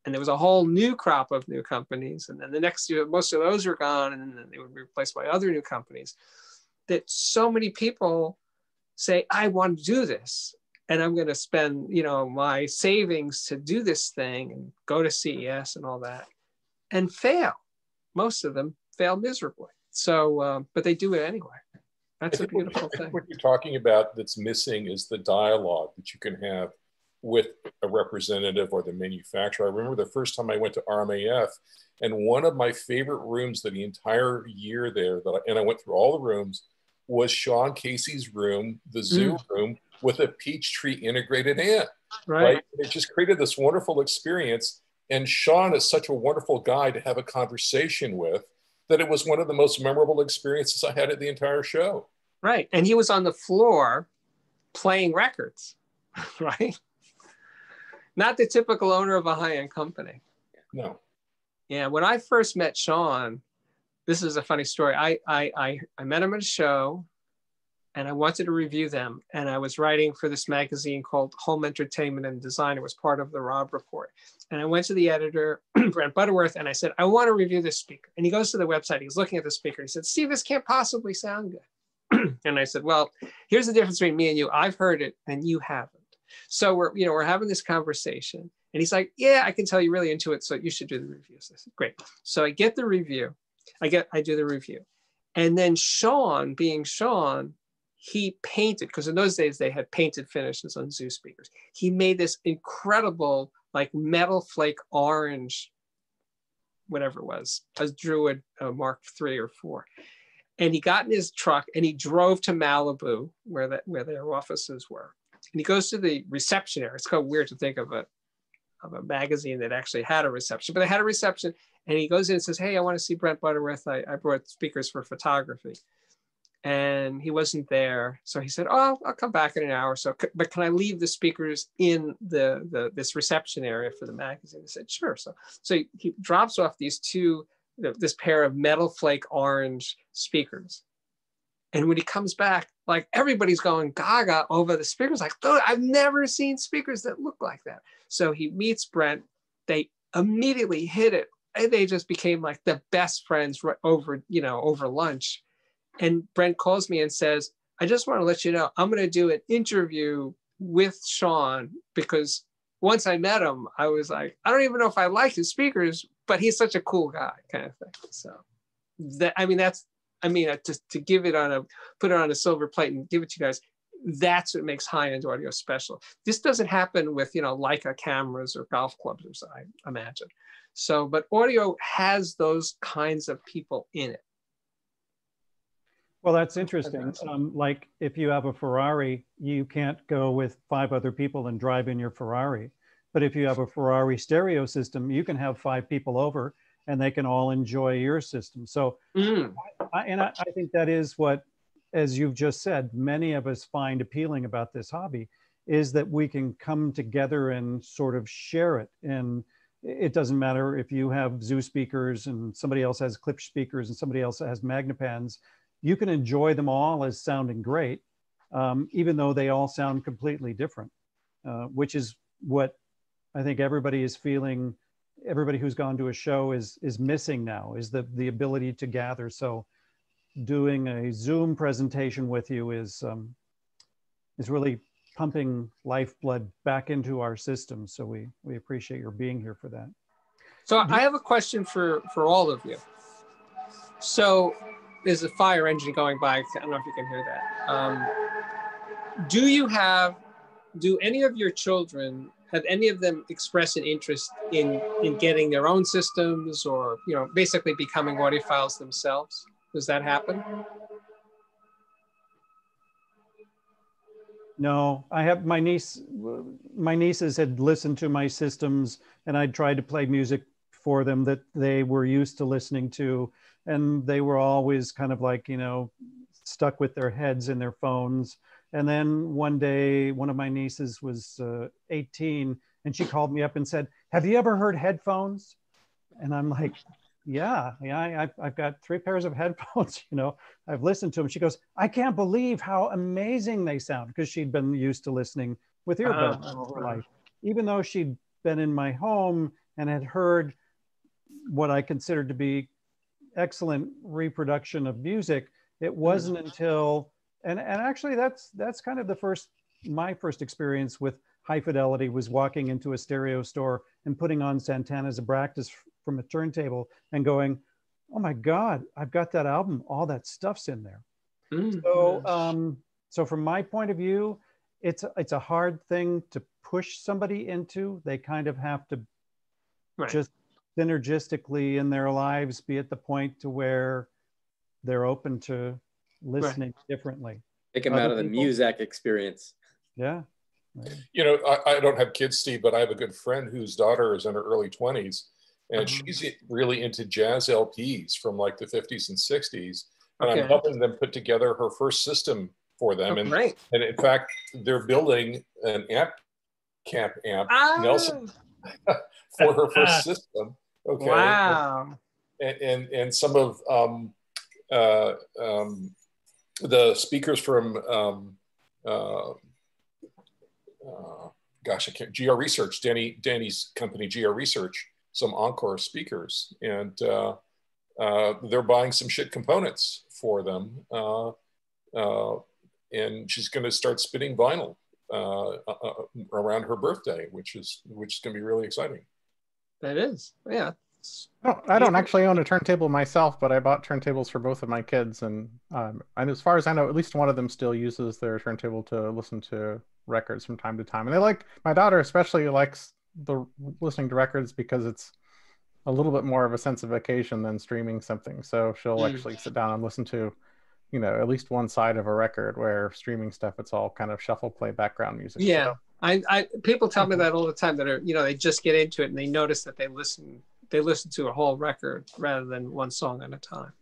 And there was a whole new crop of new companies and then the next year most of those were gone and then they would be replaced by other new companies. That so many people say i want to do this and i'm going to spend you know my savings to do this thing and go to ces and all that and fail most of them fail miserably. So, uh, but they do it anyway. That's a beautiful thing. What you're talking about that's missing is the dialogue that you can have with a representative or the manufacturer. I remember the first time I went to RMAF, and one of my favorite rooms that the entire year there, that I, and I went through all the rooms, was Sean Casey's room, the Zu mm. room, with a Peachtree integrated amp. Right. right. It just created this wonderful experience and Sean is such a wonderful guy to have a conversation with that it was one of the most memorable experiences I had at the entire show. Right. And he was on the floor playing records, right? Not the typical owner of a high end company. No. Yeah. When I first met Sean, this is a funny story. I, I, I, I met him at a show and I wanted to review them. And I was writing for this magazine called Home Entertainment and Design. It was part of the Robb Report. And I went to the editor, Brent Butterworth, and I said, I want to review this speaker. And he goes to the website, he's looking at the speaker. He said, Steve, this can't possibly sound good. and I said, Well, here's the difference between me and you. I've heard it and you haven't. So we're, you know, we're having this conversation. And he's like, Yeah, I can tell you're really into it. So you should do the reviews. I said, Great. So I get the review. I get, I do the review. And then Sean, being Sean, he painted because in those days they had painted finishes on Zu speakers. He made this incredible like metal flake orange whatever it was a druid uh, mark three or four. And he got in his truck and he drove to malibu where that where their offices were. And he goes to the reception area it's kind of weird to think of a of a magazine that actually had a reception but they had a reception. And he goes in and says hey i want to see brent butterworth. I, I brought speakers for photography and he wasn't there. So he said, "Oh, I'll, come back in an hour." So, but can I leave the speakers in the, the this reception area for the magazine? I said, "Sure." So, so he, drops off these two, this pair of metal flake orange speakers, and when he comes back, like everybody's going gaga over the speakers. Like, I've never seen speakers that look like that. So he meets Brent. They immediately hit it. And they just became like the best friends over, you know, over lunch and Brent calls me and says, I just want to let you know, I'm going to do an interview with Sean because once I met him, I was like, I don't even know if I like his speakers, but he's such a cool guy, kind of thing. So that I mean, that's I mean, uh, to, to give it on a put it on a silver plate and give it to you guys. That's what makes high-end audio special. This doesn't happen with you know Leica cameras or golf clubs, or I imagine. So, but audio has those kinds of people in it. Well, that's interesting. Um, like if you have a Ferrari, you can't go with five other people and drive in your Ferrari. But if you have a Ferrari stereo system, you can have five people over and they can all enjoy your system. So, mm. I, and I, I think that is what, as you've just said, many of us find appealing about this hobby is that we can come together and sort of share it. And it doesn't matter if you have Zu speakers and somebody else has Klipsch speakers and somebody else has Magnepans you can enjoy them all as sounding great, um, even though they all sound completely different, uh, which is what I think everybody is feeling. Everybody who's gone to a show is is missing now is the the ability to gather. So, doing a Zoom presentation with you is um, is really pumping lifeblood back into our system. So we we appreciate your being here for that. So I have a question for for all of you. So there's a fire engine going by. I don't know if you can hear that. Um, do you have, do any of your children, have any of them express an interest in, in getting their own systems or, you know, basically becoming audiophiles themselves? Does that happen? No, I have my niece, my nieces had listened to my systems and I tried to play music for them that they were used to listening to and they were always kind of like you know stuck with their heads in their phones. And then one day one of my nieces was uh, 18 and she called me up and said have you ever heard headphones? And i'm like yeah yeah I, i've got three pairs of headphones you know i've listened to them she goes i can't believe how amazing they sound because she'd been used to listening with earbuds uh, all her life. Even though she'd been in my home and had heard what i considered to be excellent reproduction of music. It wasn't mm-hmm. until and and actually that's that's kind of the first my first experience with high fidelity was walking into a stereo store and putting on Santana's Abraxas from a turntable and going, oh my God, I've got that album. All that stuff's in there. Mm-hmm. So um, so from my point of view, it's it's a hard thing to push somebody into. They kind of have to right. just synergistically in their lives be at the point to where they're open to listening right. differently. Take them Other out of the people, Muzak experience. Yeah. Right. You know, I, I, don't have kids, Steve, but I have a good friend whose daughter is in her early 20s and uh-huh. she's really into jazz LPs from like the 50s and 60s. And okay. I'm helping them put together her first system for them. Oh, and, right. and in fact, they're building an amp camp amp, oh. Nelson, for her first system. Okay. Wow. And and, and some of um, uh, um, the speakers from um, uh, uh, gosh, I can't GR Research, Danny Danny's company, GR Research, some Encore speakers, and uh, uh, they're buying some Schiit components for them. Uh, uh, and she's going to start spinning vinyl uh, uh, around her birthday, which is which is going to be really exciting. That is, yeah. No, I don't actually own a turntable myself, but I bought turntables for both of my kids, and um, and as far as I know, at least one of them still uses their turntable to listen to records from time to time. And they like my daughter especially likes the listening to records because it's a little bit more of a sense of occasion than streaming something. So she'll mm. actually sit down and listen to, you know, at least one side of a record. Where streaming stuff, it's all kind of shuffle play background music. Yeah. So, I, I people tell me that all the time that are you know they just get into it and they notice that they listen they listen to a whole record rather than one song at a time.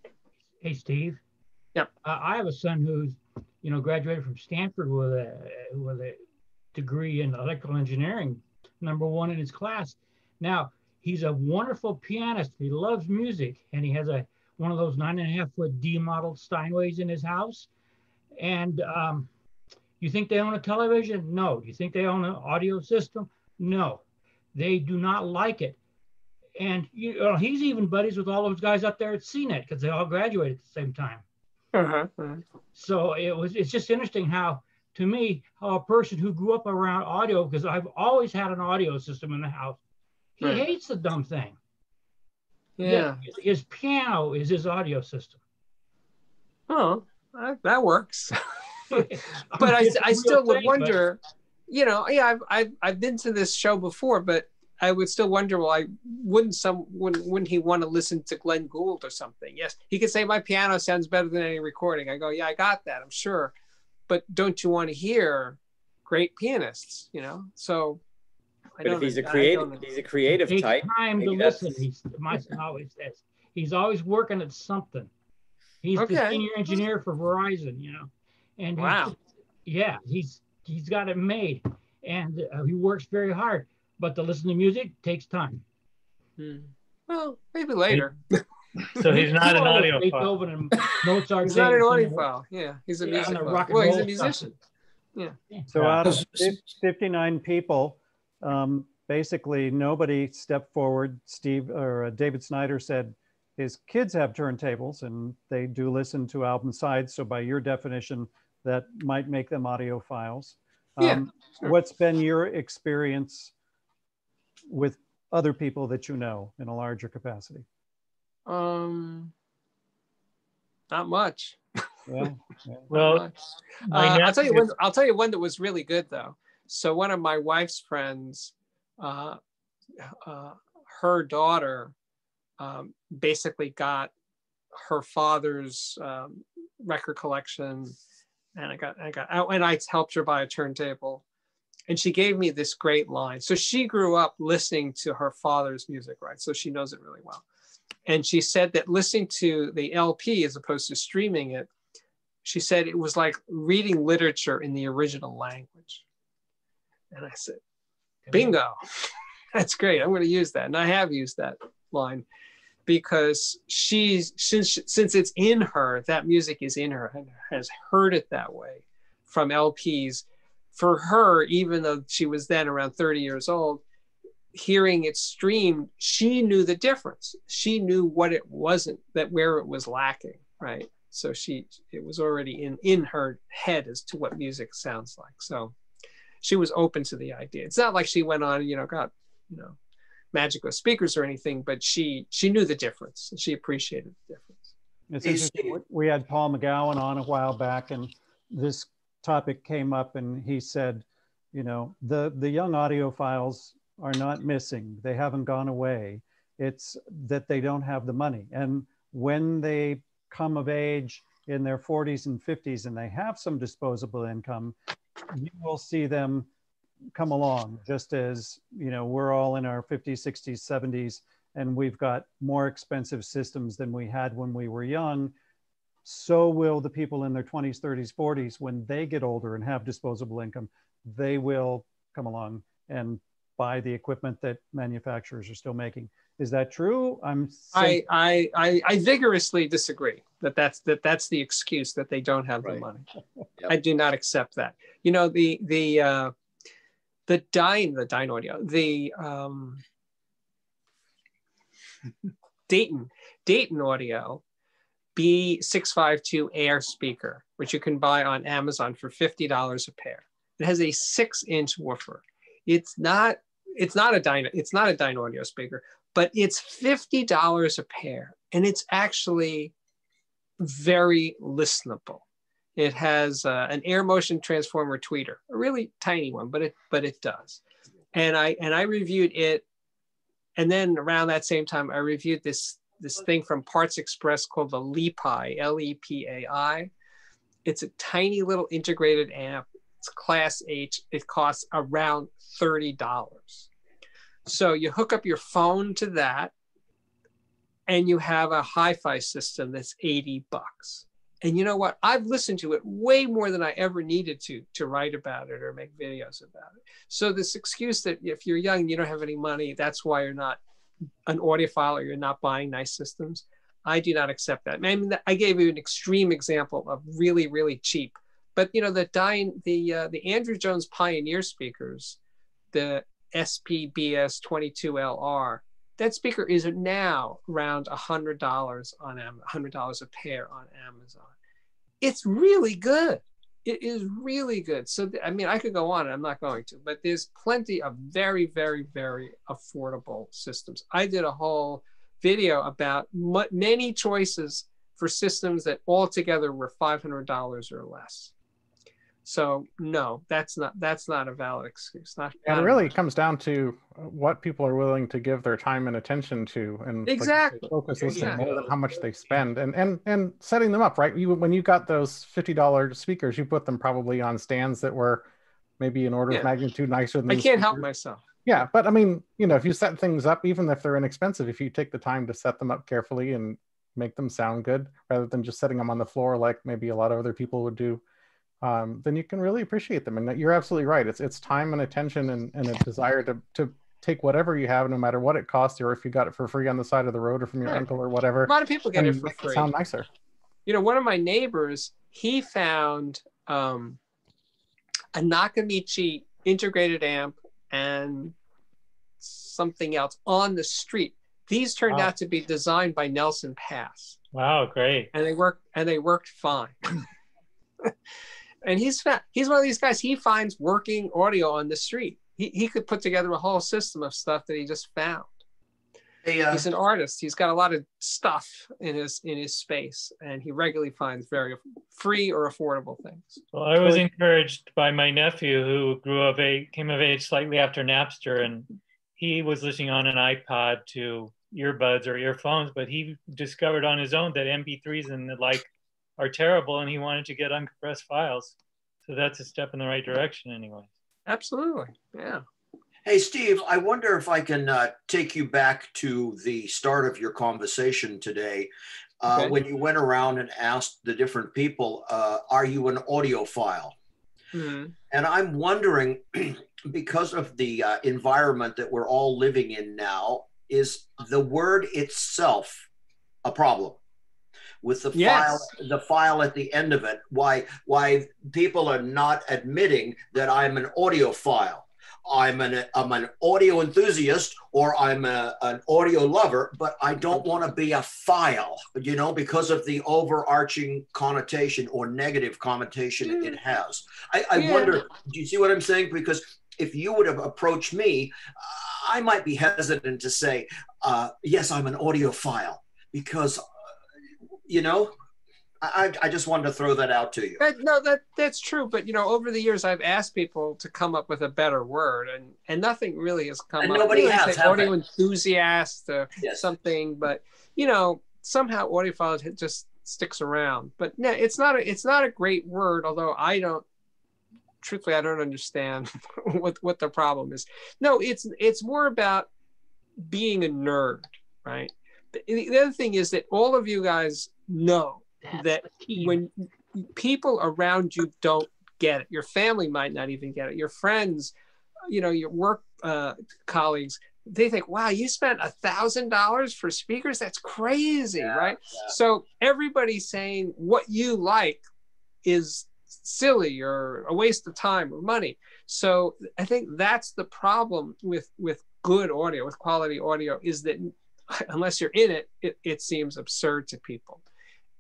Hey Steve. Yep. Uh, I have a son who's you know graduated from Stanford with a with a degree in electrical engineering, number one in his class. Now he's a wonderful pianist. He loves music and he has a one of those nine and a half foot D model Steinways in his house. And um, you think they own a television? No. Do you think they own an audio system? No. They do not like it. And you know, he's even buddies with all those guys up there at CNET because they all graduated at the same time. Uh-huh, uh-huh. So it was. It's just interesting how to me how a person who grew up around audio, because I've always had an audio system in the house, he right. hates the dumb thing. Yeah. His, his, piano is his audio system. Oh, that works. but I, I still would wonder, but... you know, yeah, I've, I've, I've been to this show before, but I would still wonder, well, I wouldn't some wouldn't, wouldn't he want to listen to Glenn Gould or something? Yes, he could say my piano sounds better than any recording. I go, yeah, I got that, I'm sure, but don't you want to hear great pianists? You know, so. I but if he's a creative, he's a creative Take type. Time to listen. He's my son always says he's always working at something. He's okay. the senior engineer for Verizon, you know, and wow, yeah, he's he's got it made, and uh, he works very hard but to listen to music takes time. Hmm. Well, maybe later. so he's not an audio audiophile. And Mozart he's not an audiophile. Yeah, he's a yeah, music. Well, he's a musician. Yeah. So out of 59 people, um, basically nobody stepped forward. Steve or uh, David Snyder said his kids have turntables and they do listen to album sides. So by your definition, that might make them audiophiles. Um, yeah, sure. What's been your experience with other people that you know in a larger capacity? Um, not much. Yeah. yeah. well, uh, I'll tell you one. I'll tell you one that was really good though. So one of my wife's friends, uh, uh, her daughter, um, basically got her father's um, record collection, and I got I got out and I helped her buy a turntable, and she gave me this great line. So she grew up listening to her father's music, right? So she knows it really well. And she said that listening to the LP as opposed to streaming it, she said it was like reading literature in the original language. And I said, bingo, that's great. I'm going to use that. And I have used that line because she's since since it's in her that music is in her and has heard it that way from lps for her, even though she was then around 30 years old, hearing it streamed, she knew the difference. She knew what it wasn't, that where it was lacking, right? So she, it was already in in her head as to what music sounds like. So she was open to the idea. It's not like she went on, you know, got, you know, magical speakers or anything, but she she knew the difference. She appreciated the difference. It's interesting. We had Paul McGowan on a while back, and this topic came up and he said, you know, the, the young audiophiles are not missing. They haven't gone away. It's that they don't have the money. And when they come of age in their 40s and 50s and they have some disposable income, you will see them come along just as, you know, we're all in our 50s, 60s, 70s, and we've got more expensive systems than we had when we were young so will the people in their 20s, 30s, 40s, when they get older and have disposable income, they will come along and buy the equipment that manufacturers are still making. Is that true? I'm. I, I, I I vigorously disagree that that's that that's the excuse that they don't have right. the money. Yep. I do not accept that. You know the the uh, the Dyn the Dynaudio the um, Dayton Dayton audio B652 Air speaker, which you can buy on Amazon for $50 a pair. It has a six inch woofer. It's not, it's not a Dyn, it's not a Dynaudio speaker, but it's $50 a pair. And it's actually very listenable. It has uh, an air motion transformer tweeter, a really tiny one, but it but it does. And I and I reviewed it, and then around that same time, I reviewed this this thing from Parts Express called the Lepai, L-E-P-A-I. It's a tiny little integrated amp. It's class H. It costs around $30. So you hook up your phone to that and you have a hi-fi system that's 80 bucks. And you know what? I've listened to it way more than I ever needed to to write about it or make videos about it. So this excuse that if you're young, you don't have any money, that's why you're not an audiophile or you're not buying nice systems. I do not accept that. I mean, I gave you an extreme example of really, really cheap. But you know, the dying, the uh, the Andrew Jones Pioneer speakers, the SPBS 22LR, that speaker is now around a hundred dollars on hundred dollars a pair on Amazon. It's really good. it is really good. So, I mean, I could go on, I'm not going to, but there's plenty of very, very, very affordable systems. I did a whole video about many choices for systems that altogether were $500 or less. So no, that's not that's not a valid excuse. Not, and it really comes down to what people are willing to give their time and attention to, and exactly like, focus exactly. more than how much they spend, and and and setting them up right. You when you got those fifty dollar speakers, you put them probably on stands that were maybe an order yeah. of magnitude nicer than. I can't speakers. help myself. Yeah, but I mean, you know, if you set things up, even if they're inexpensive, if you take the time to set them up carefully and make them sound good, rather than just setting them on the floor like maybe a lot of other people would do um, then you can really appreciate them. And you're absolutely right. It's it's time and attention and, and a desire to to take whatever you have, no matter what it costs, or if you got it for free on the side of the road or from your uncle or whatever. A lot of people get it for free. It sound nicer. You know, one of my neighbors, he found um, a Nakamichi integrated amp and something else on the street. These turned wow. out to be designed by Nelson Pass. Wow, great! And they worked and they worked fine. and he's he's one of these guys. He finds working audio on the street. He he could put together a whole system of stuff that he just found. Hey, uh, he's an artist. He's got a lot of stuff in his in his space, and he regularly finds very free or affordable things. Well, I was encouraged by my nephew who grew of age, came of age slightly after Napster, and he was listening on an iPod to earbuds or earphones, but he discovered on his own that MP3s and the like are terrible and he wanted to get uncompressed files. So that's a step in the right direction anyway. Absolutely. Yeah. Hey, Steve, I wonder if I can uh, take you back to the start of your conversation today. Uh, okay. When you went around and asked the different people, uh, are you an audiophile? Mm-hmm. And I'm wondering, because of the uh, environment that we're all living in now, is the word itself a problem? With the yes. file the file at the end of it why why people are not admitting that i'm an audiophile i'm an i'm an audio enthusiast or i'm a, an audio lover but i don't want to be a file you know because of the overarching connotation or negative connotation mm. it has i, I yeah. wonder do you see what i'm saying because if you would have approached me i might be hesitant to say uh, yes i'm an audiophile because you know, I, I just wanted to throw that out to you. That, no, that that's true. But you know, over the years, I've asked people to come up with a better word, and and nothing really has come and up. Nobody really has. Audio enthusiast or yes. something, but you know, somehow audiophile just sticks around. But no, it's not a it's not a great word. Although I don't, truthfully, I don't understand what what the problem is. No, it's it's more about being a nerd, right? The other thing is that all of you guys know That's that when people around you don't get it, your family might not even get it, your friends, you know, your work uh, colleagues, they think, wow, you spent a thousand dollars for speakers? That's crazy, yeah, right? Yeah. So everybody's saying what you like is silly or a waste of time or money. So I think that's the problem with with good audio, with quality audio, is that unless you're in it, it, it seems absurd to people.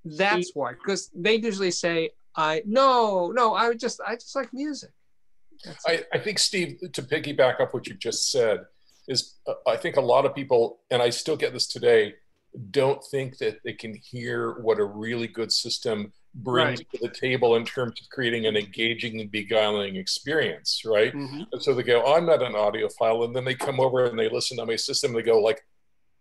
That's why, because they usually say, I no, no, I just I just like music. I, I think Steve, to piggyback up what you just said, is uh, I think a lot of people, and I still get this today, don't think that they can hear what a really good system brings right. to the table in terms of creating an engaging and beguiling experience, right? Mm-hmm. And so they go, oh, I'm not an audiophile, and then they come over and they listen to my system. And they go like,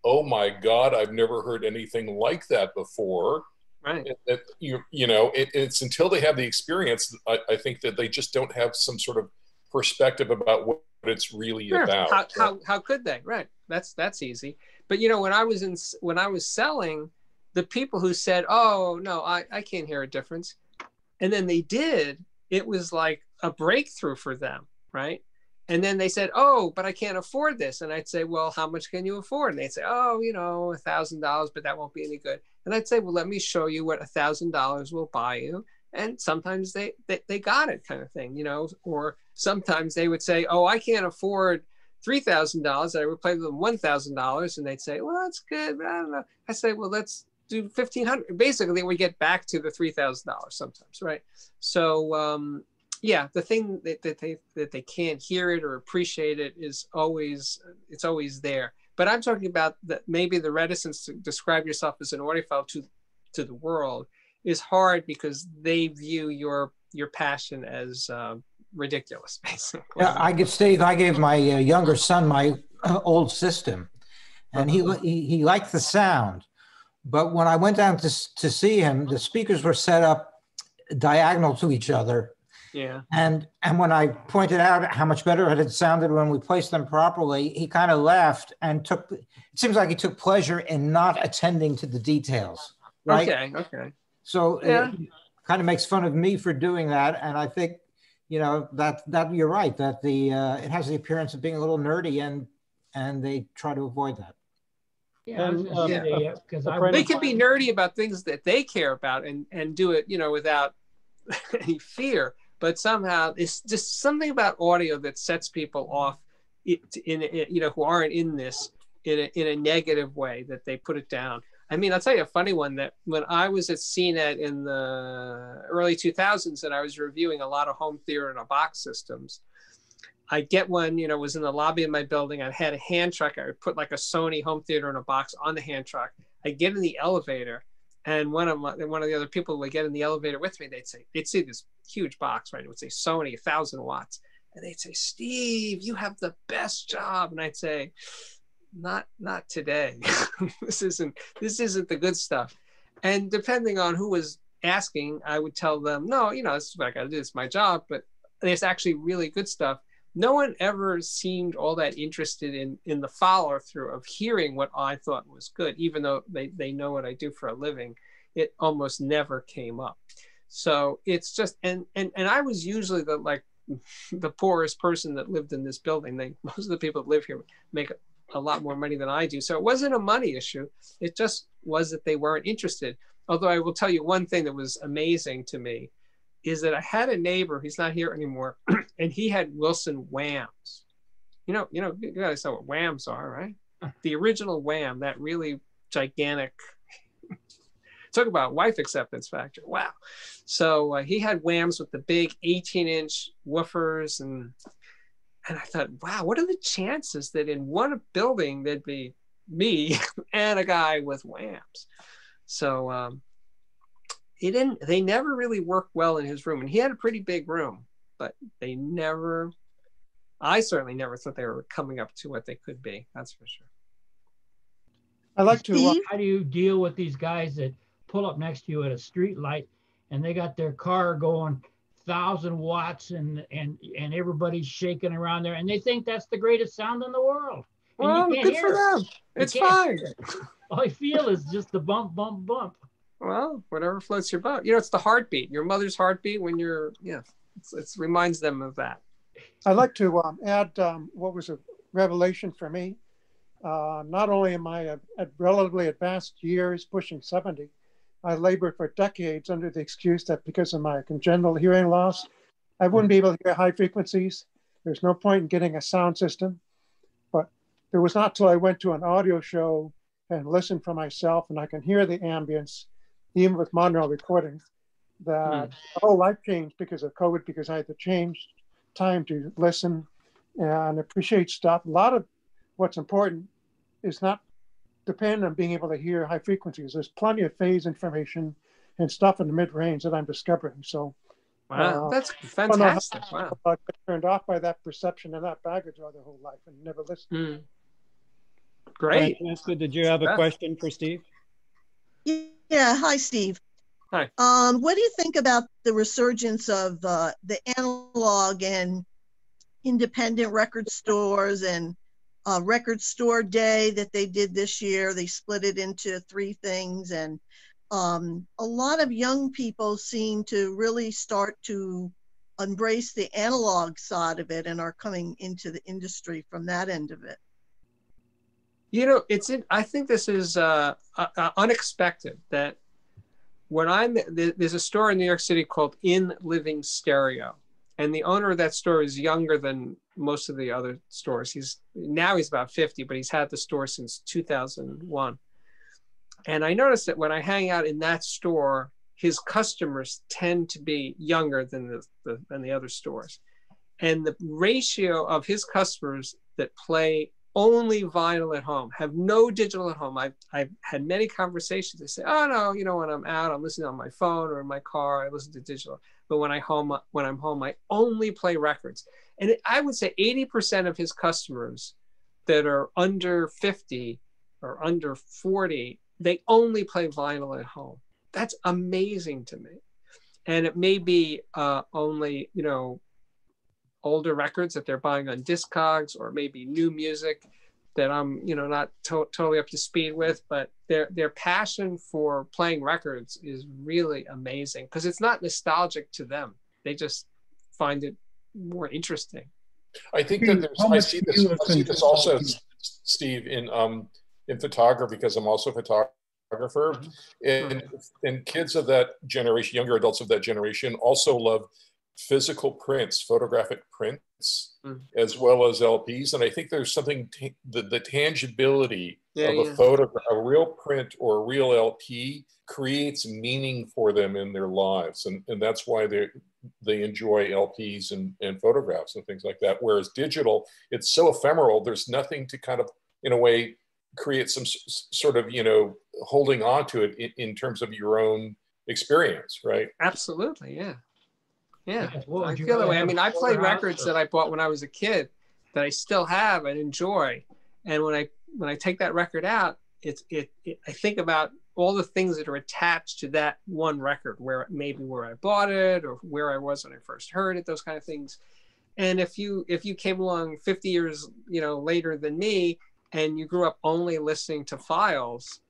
oh my God, I've never heard anything like that before. Right. That you you know, it, it's until they have the experience, I, I, think that they just don't have some sort of perspective about what it's really sure. about. How, how, how could they? Right. That's that's easy. But you know, when I was in when I was selling, the people who said, "Oh no, I I can't hear a difference," and then they did, it was like a breakthrough for them, right? And then they said oh but i can't afford this. And i'd say well how much can you afford? And they'd say oh you know a thousand dollars but that won't be any good. And i'd say well let me show you what a thousand dollars will buy you. And sometimes they, they they got it kind of thing you know or sometimes they would say oh i can't afford three thousand dollars i would play with them one thousand dollars. And they'd say well that's good but i don't know. I say well let's do 1500 basically we get back to the $3000 sometimes right? So um, yeah the thing that, that they that they can't hear it or appreciate it is always it's always there. But i'm talking about that maybe the reticence to describe yourself as an audiophile to to the world is hard because they view your your passion as uh, ridiculous basically. Yeah i steve i gave my uh, younger son my uh, old system and he, he he liked the sound. But when i went down to, to see him the speakers were set up diagonal to each other yeah. And and when I pointed out how much better it had sounded when we placed them properly, he kind of laughed and took. It seems like he took pleasure in not attending to the details. Right. Okay. Okay. So yeah. it kind of makes fun of me for doing that, and I think you know that that you're right that the uh, it has the appearance of being a little nerdy, and and they try to avoid that. Yeah, um, yeah. because they can be nerdy about things that they care about and and do it, you know, without any fear but somehow it's just something about audio that sets people off in, in you know who aren't in this in a, in a negative way that they put it down. I mean i'll tell you a funny one that when i was at cnet in the early 2000s and i was reviewing a lot of home theater and a box systems i get one you know was in the lobby of my building. I had a hand truck. I would put like a sony home theater in a box on the hand truck. I get in the elevator and one of my, one of the other people would get in the elevator with me. They'd say they'd see this huge box, right? It would say Sony, a thousand watts, and they'd say, "Steve, you have the best job." And I'd say, "Not not today. this isn't this isn't the good stuff." And depending on who was asking, I would tell them, "No, you know, this is what I got to do. It's my job." But there's actually really good stuff no one ever seemed all that interested in in the follow through of hearing what I thought was good, even though they, they know what I do for a living. It almost never came up. So it's just and and and I was usually the like the poorest person that lived in this building. They most of the people that live here make a lot more money than I do. So it wasn't a money issue. It just was that they weren't interested. Although I will tell you one thing that was amazing to me is that I had a neighbor, he's not here anymore, and he had Wilson WAMMs. You know, you know, you guys know what WAMMs are, right? The original WAMM, that really gigantic. Talk about wife acceptance factor. Wow. So uh, he had WAMMs with the big 18 inch woofers and and I thought, wow, what are the chances that in one building there'd be me and a guy with WAMMs? So um, he didn't they never really worked well in his room and he had a pretty big room but they never i certainly never thought they were coming up to what they could be that's for sure. I like to uh, how do you deal with these guys that pull up next to you at a street light and they got their car going thousand watts and and and everybody's shaking around there and they think that's the greatest sound in the world. And well good for them. It's fine. all i feel is just the bump bump bump well, whatever floats your boat. You know, it's the heartbeat, your mother's heartbeat when you're, yeah, it reminds them of that. I'd like to um, add um, what was a revelation for me. Uh, not only am I at relatively advanced years, pushing 70, I labored for decades under the excuse that because of my congenital hearing loss, I wouldn't be able to hear high frequencies. There's no point in getting a sound system. But it was not till I went to an audio show and listened for myself and I can hear the ambience even with mono recordings, that mm. the whole life changed because of COVID, because I had to change time to listen and appreciate stuff. A lot of what's important is not dependent on being able to hear high frequencies. There's plenty of phase information and stuff in the mid range that I'm discovering. So, wow, uh, that's fantastic. Wow. I turned off by that perception and that baggage all their whole life and never listened. Mm. Great. Francesca, did you have a question for Steve? Yeah. Hi, Steve. Hi. Um, what do you think about the resurgence of uh, the analog and independent record stores and uh, record store day that they did this year? They split it into three things, and um, a lot of young people seem to really start to embrace the analog side of it and are coming into the industry from that end of it. You know, it's in, I think this is uh, uh, unexpected that when I'm there's a store in New York City called In Living Stereo, and the owner of that store is younger than most of the other stores. He's now he's about 50, but he's had the store since 2001. And I noticed that when I hang out in that store, his customers tend to be younger than the, the than the other stores. And the ratio of his customers that play only vinyl at home, have no digital at home. I've, I've had many conversations. They say, oh no, you know, when I'm out, I'm listening on my phone or in my car, I listen to digital. But when I home, when I'm home, I only play records. And I would say 80% of his customers that are under 50 or under 40, they only play vinyl at home. That's amazing to me. And it may be uh, only, you know, older records that they're buying on Discogs or maybe new music that I'm, you know, not to- totally up to speed with, but their their passion for playing records is really amazing because it's not nostalgic to them. They just find it more interesting. I think that there's I see this I see this also Steve in um in photography because I'm also a photographer mm-hmm. and and kids of that generation younger adults of that generation also love physical prints, photographic prints, mm. as well as LPs. And I think there's something, t- the, the tangibility yeah, of yeah. a photo, a real print or a real LP creates meaning for them in their lives. And, and that's why they they enjoy LPs and, and photographs and things like that. Whereas digital, it's so ephemeral, there's nothing to kind of, in a way, create some s- sort of, you know, holding on to it in, in terms of your own experience, right? Absolutely, yeah. Yeah, well, I feel that way. I mean, I play records that I bought when I was a kid that I still have and enjoy. And when I when I take that record out, it's it, it I think about all the things that are attached to that one record, where maybe where I bought it or where I was when I first heard it, those kind of things. And if you if you came along 50 years you know later than me and you grew up only listening to files,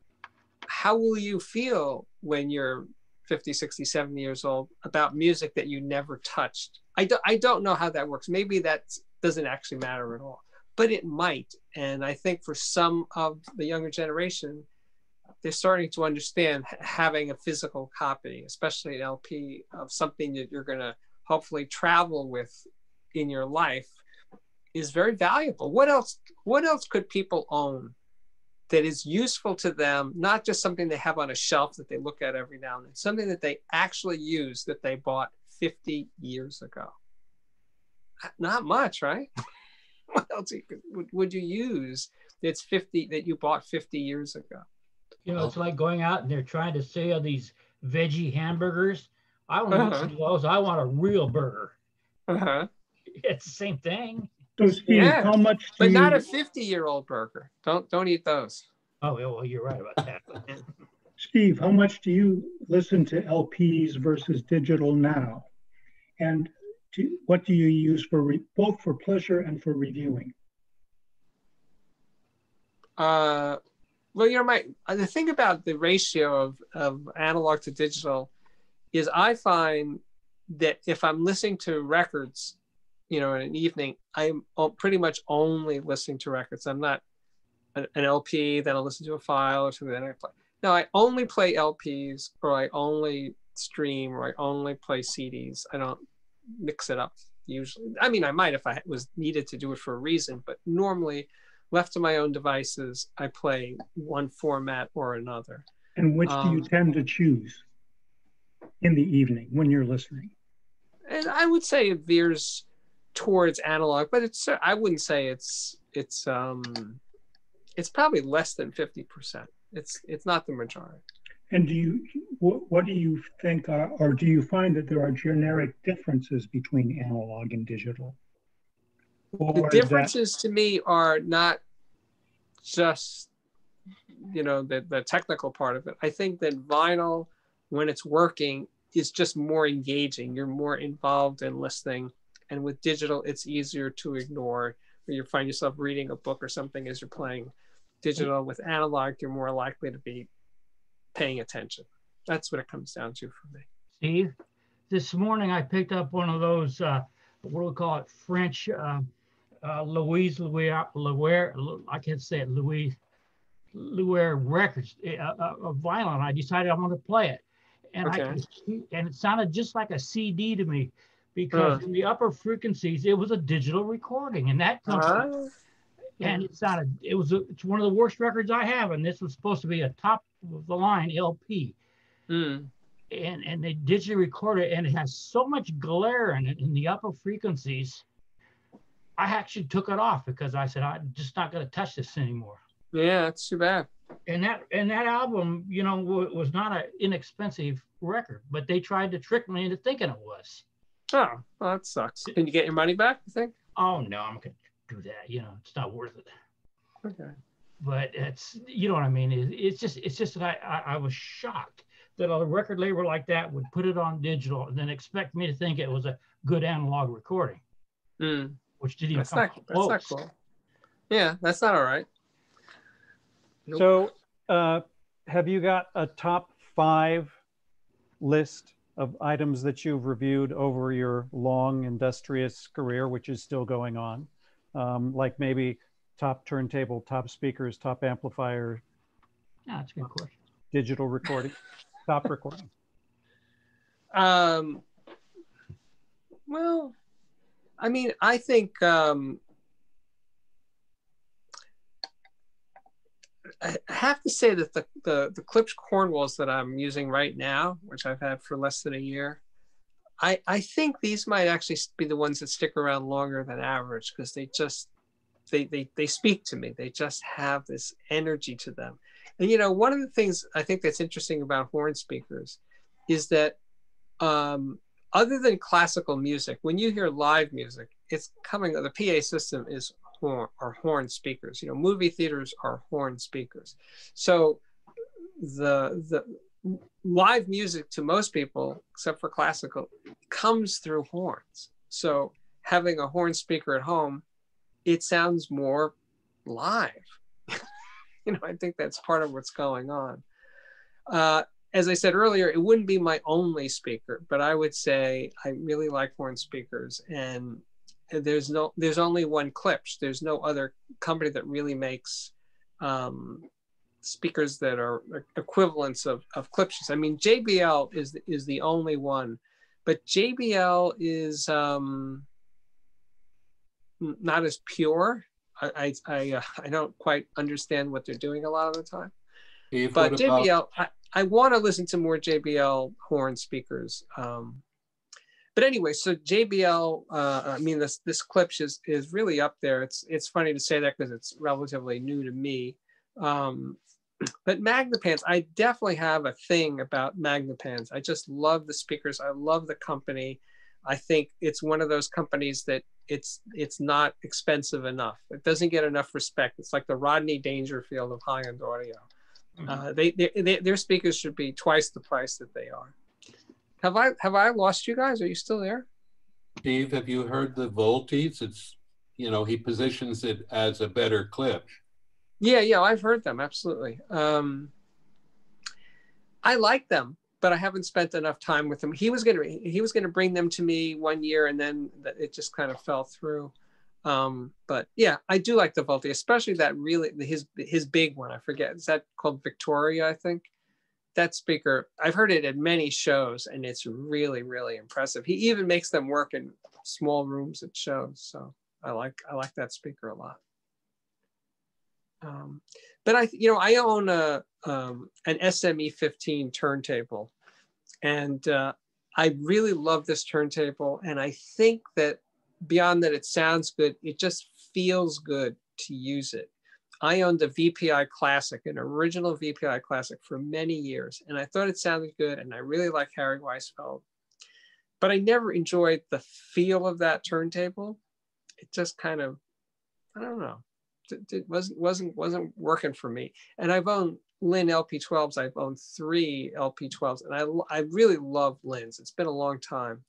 how will you feel when you're 50, 60, 70 years old about music that you never touched. I, do, I don't know how that works. Maybe that doesn't actually matter at all, but it might. And I think for some of the younger generation, they're starting to understand having a physical copy, especially an LP of something that you're going to hopefully travel with in your life is very valuable. What else what else could people own that is useful to them, not just something they have on a shelf that they look at every now and then, something that they actually use that they bought 50 years ago. Not much, right? what else would you use that's 50 that you bought 50 years ago? You know, it's like going out and they're trying to sell these veggie hamburgers. I don't uh-huh. want those. I want a real burger. Uh-huh. It's the same thing. So Steve, yeah, how much? but you... not a fifty-year-old burger. Don't don't eat those. Oh well, you're right about that. Steve, how much do you listen to LPs versus digital now? And to, what do you use for re, both for pleasure and for reviewing? Uh, well, you're my the thing about the ratio of of analog to digital is I find that if I'm listening to records you know, in an evening, I'm pretty much only listening to records. I'm not an, LP, then I'll listen to a file or something, then I play. No, I only play LPs or I only stream or I only play CDs. I don't mix it up usually. I mean, I might if I was needed to do it for a reason, but normally, left to my own devices, I play one format or another. And which um, do you um, tend to choose in the evening when you're listening? And I would say it veers towards analog, but it's I wouldn't say it's it's um it's probably less than 50%. It's it's not the majority. And do you what, what do you think are, or do you find that there are generic differences between analog and digital? Or the differences that... to me are not just you know the, the technical part of it. I think that vinyl when it's working is just more engaging. You're more involved in listening and with digital, it's easier to ignore. Or you find yourself reading a book or something as you're playing digital. With analog, you're more likely to be paying attention. That's what it comes down to for me. Steve, this morning I picked up one of those, uh, what do we call it, French uh, uh, Louise Louis, I can't say it, Louis Louis records, a, a, a vinyl, and I decided I want to play it. And okay. I and it sounded just like a CD to me because uh, in the upper frequencies it was a digital recording, and that comes. Uh, and it's not a. It was. A, it's one of the worst records I have, and this was supposed to be a top of the line LP. Mm. And, and they digitally record it and it has so much glare in it in the upper frequencies. I actually took it off because I said, I'm just not going to touch this anymore. Yeah, it's too bad. And that and that album, you know, was not an inexpensive record, but they tried to trick me into thinking it was. Oh, well, that sucks. Can you get your money back? You think? Oh no, I'm gonna do that. You know, it's not worth it. Okay. But it's you know what I mean. It, it's just it's just that I, I, I was shocked that a record label like that would put it on digital and then expect me to think it was a good analog recording, mm. which didn't even that's come not, close. That's not cool. Yeah, that's not all right. Nope. So, uh, have you got a top five list of items that you've reviewed over your long, industrious career, which is still going on? Um, like maybe top turntable, top speakers, top amplifier. Yeah, that's a good question. Digital recording, top recording. Um, well, I mean, I think um, I have to say that the, the, the Cornwalls that I'm using right now, which I've had for less than a year, I, I think these might actually be the ones that stick around longer than average because they just they, they they speak to me. They just have this energy to them. And you know, one of the things I think that's interesting about horn speakers is that um, other than classical music, when you hear live music, it's coming. The PA system is horn are horn speakers. You know, movie theaters are horn speakers. So the the live music to most people, except for classical, comes through horns. So having a horn speaker at home, it sounds more live. you know, I think that's part of what's going on. Uh, as I said earlier, it wouldn't be my only speaker, but I would say I really like horn speakers, and there's no there's only one Klipsch. There's no other company that really makes um, speakers that are equivalents of, of Klipsch's. I mean, JBL is is the only one, but JBL is um, not as pure. I I I, uh, I, don't quite understand what they're doing a lot of the time. But JBL, I, I want to listen to more JBL horn speakers. Um, but anyway, so JBL, uh, I mean, this this Klipsch is is really up there. It's it's funny to say that because it's relatively new to me. Um, but Magnepans, I definitely have a thing about Magnepans. I just love the speakers. I love the company. I think it's one of those companies that it's it's not expensive enough. It doesn't get enough respect. It's like the Rodney Dangerfield of high-end audio. Mm-hmm. Uh, they, they, they, their speakers should be twice the price that they are. Have I have I lost you guys? Are you still there? Steve, have you heard the Voltis? It's you know he positions it as a better Klipsch. Yeah, yeah, I've heard them absolutely. Um, I like them, but I haven't spent enough time with them. He was gonna he was gonna bring them to me one year, and then it just kind of fell through. Um, but yeah, I do like the Volti, especially that really his his big one. I forget is that called Vittora, I think that speaker, I've heard it at many shows and it's really, really impressive. He even makes them work in small rooms at shows. So I like, I like that speaker a lot. Um, but I, you know, I own a, um, an SME 15 turntable and uh, I really love this turntable. And I think that beyond that, it sounds good. It just feels good to use it. I owned a VPI Classic, an original VPI Classic for many years, and I thought it sounded good, and I really like Harry Weisfeld. But I never enjoyed the feel of that turntable. It just kind of, I don't know, it, wasn't wasn't wasn't working for me. And I've owned Linn LP12s. I've owned three LP12s, and I I really love Linn's. It's been a long time,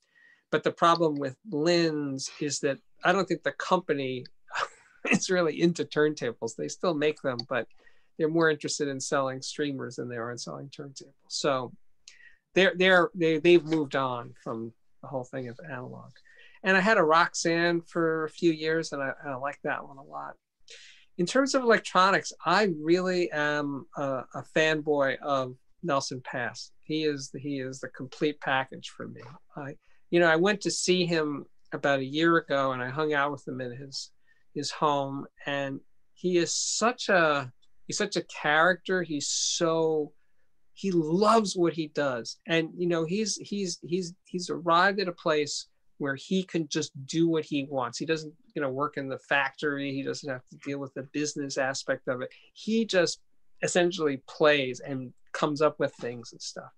but the problem with Linn's is that I don't think the company it's really into turntables. They still make them, but they're more interested in selling streamers than they are in selling turntables. So they're they're they they've moved on from the whole thing of analog. And I had a Roksan for a few years, and I, I like that one a lot. In terms of electronics, I really am a, a fanboy of Nelson Pass. He is the, he is the complete package for me. I, you know, I went to see him about a year ago, and I hung out with him in his his home and he is such a he's such a character. He's so he loves what he does. And you know he's he's he's he's arrived at a place where he can just do what he wants. He doesn't you know work in the factory. He doesn't have to deal with the business aspect of it. He just essentially plays and comes up with things and stuff.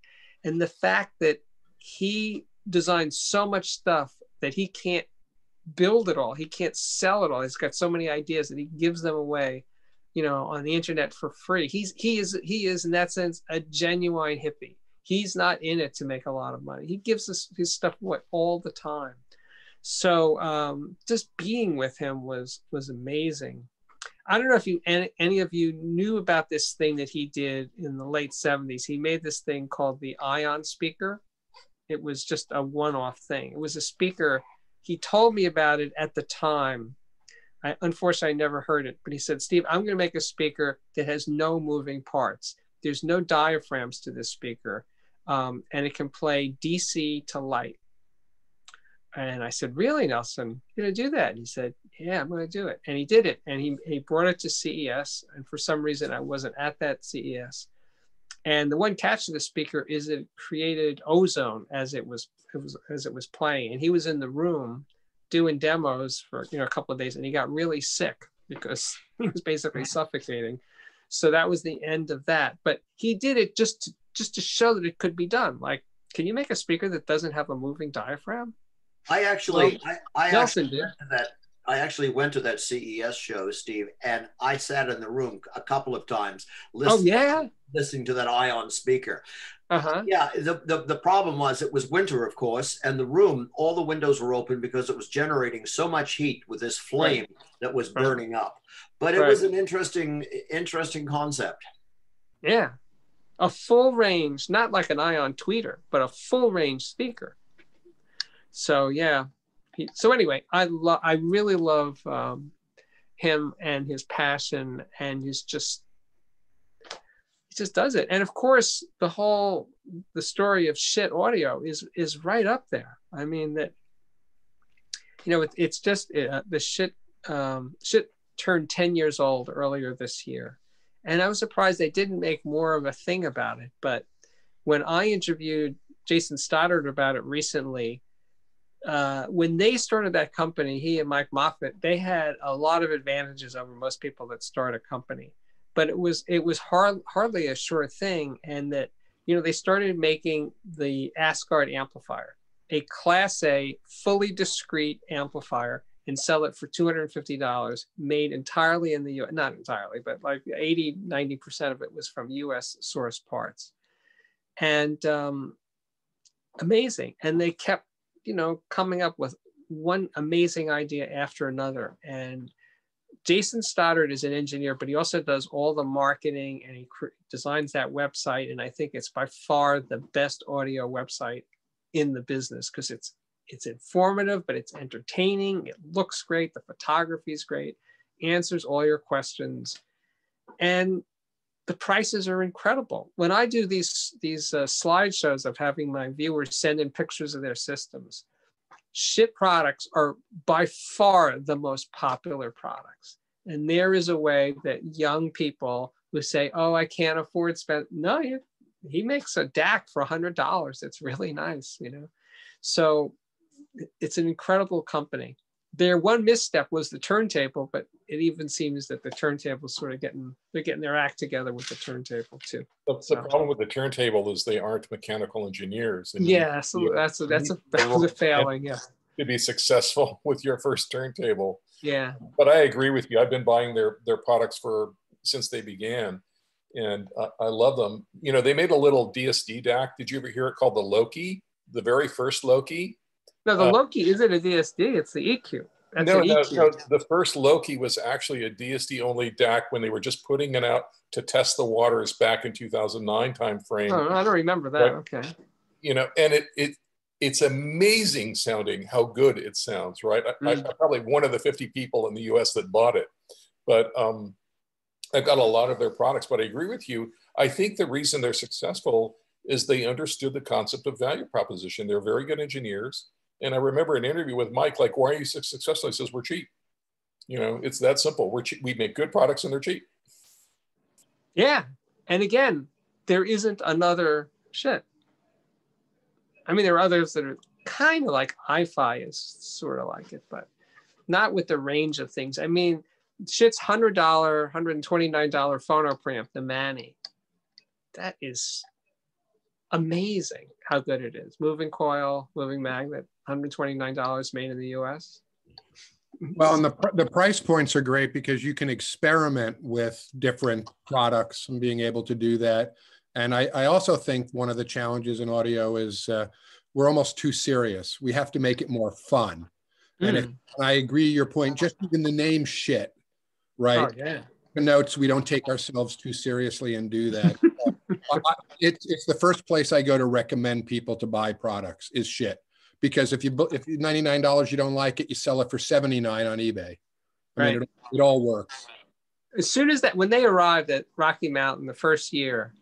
And the fact that he designs so much stuff that he can't build it all. He can't sell it all. He's got so many ideas that he gives them away you know on the internet for free. He's he is he is in that sense a genuine hippie. He's not in it to make a lot of money. He gives us his stuff away all the time. So um, just being with him was was amazing. I don't know if you any, any of you knew about this thing that he did in the late 70s he made this thing called the ion speaker. It was just a one-off thing. It was a speaker he told me about it at the time I, unfortunately, I never heard it, but he said, Steve, I'm going to make a speaker that has no moving parts. There's no diaphragms to this speaker, um, and it can play DC to light. And I said, Really, Nelson, you're going to do that? And he said, Yeah, I'm going to do it. And he did it. And he, he brought it to CES. And for some reason, I wasn't at that CES. And the one catch to the speaker is it created ozone as it was, it was as it was playing. And he was in the room doing demos for you know a couple of days and he got really sick because he was basically suffocating so that was the end of that but he did it just to, just to show that it could be done like can you make a speaker that doesn't have a moving diaphragm i actually well, i, I actually did. that I actually went to that CES show, Steve, and I sat in the room a couple of times listening, oh, yeah? listening to that ion speaker. Uh-huh. Yeah, the, the, the problem was it was winter, of course, and the room, all the windows were open because it was generating so much heat with this flame right. that was burning right. up. But it right. was an interesting, interesting concept. Yeah. A full range, not like an ion tweeter, but a full range speaker. So yeah. So anyway, I love I really love um, him and his passion and his just he just does it. And of course, the whole the story of Schiit audio is is right up there. I mean that you know it, it's just uh, the Schiit um, Schiit turned 10 years old earlier this year, and I was surprised they didn't make more of a thing about it. But when I interviewed Jason Stoddard about it recently, uh, when they started that company, he and Mike Moffat, they had a lot of advantages over most people that start a company. But it was it was hard, hardly a sure thing. And that you know they started making the asgard amplifier a class a fully discrete amplifier and sell it for $250 made entirely in the us not entirely but like 80 90% of it was from us source parts. And um, amazing. And they kept you know coming up with one amazing idea after another and Jason Stoddard is an engineer, but he also does all the marketing and he designs that website. And I think it's by far the best audio website in the business because it's it's informative, but it's entertaining. It looks great. The photography is great. Answers all your questions, and the prices are incredible. When I do these these uh, slideshows of having my viewers send in pictures of their systems, Schiit products are by far the most popular products. And there is a way that young people who say, oh, I can't afford spend. No, you, he makes a DAC for a $100. It's really nice, you know? So it's an incredible company. Their one misstep was the turntable, but it even seems that the turntable's sort of getting, they're getting their act together with the turntable too. The, problem with the turntable is they aren't mechanical engineers. And yeah, so you, that's a, that's a, that was a failing, yeah. To be successful with your first turntable. Yeah. But I agree with you. I've been buying their, their products for, since they began and I, I love them. You know, they made a little DSD DAC. Did you ever hear it called the Loki? The very first Loki? No, the uh, Loki isn't a DSD. It's the EQ. That's no, no, no. The first Loki was actually a DSD only DAC when they were just putting it out to test the waters back in 2009 timeframe. Oh, I don't remember that. Right? Okay. You know, and it it it's amazing sounding how good it sounds. Right. Mm. I, I'm probably one of the 50 people in the U.S. that bought it, but um, I've got a lot of their products. But I agree with you. I think the reason they're successful is they understood the concept of value proposition. They're very good engineers and I remember an interview with Mike, like, why are you so successful? He says, we're cheap. You know, it's that simple. We're cheap. We make good products and they're cheap. Yeah. And again, there isn't another Schiit. I mean, there are others that are kind of like hi-fi is sort of like it, but not with the range of things. I mean, Schiit's hundred dollar, hundred and twenty nine dollar phono preamp, the Mani. That is amazing how good it is. Moving coil, moving magnet, hundred twenty nine dollars, made in the U.S. Well, and the the price points are great because you can experiment with different products and being able to do that. And I, I also think one of the challenges in audio is uh, we're almost too serious. We have to make it more fun. Mm. And if, mm. I agree your point, just even the name Schiit, right? Oh, yeah. Notes, we don't take ourselves too seriously and do that. it's, it's the first place I go to recommend people to buy products is Schiit. Because if you if you $99 you don't like it, you sell it for 79 on eBay. I right. mean, it, it all works. As soon as that, when they arrived at Rocky Mountain the first year,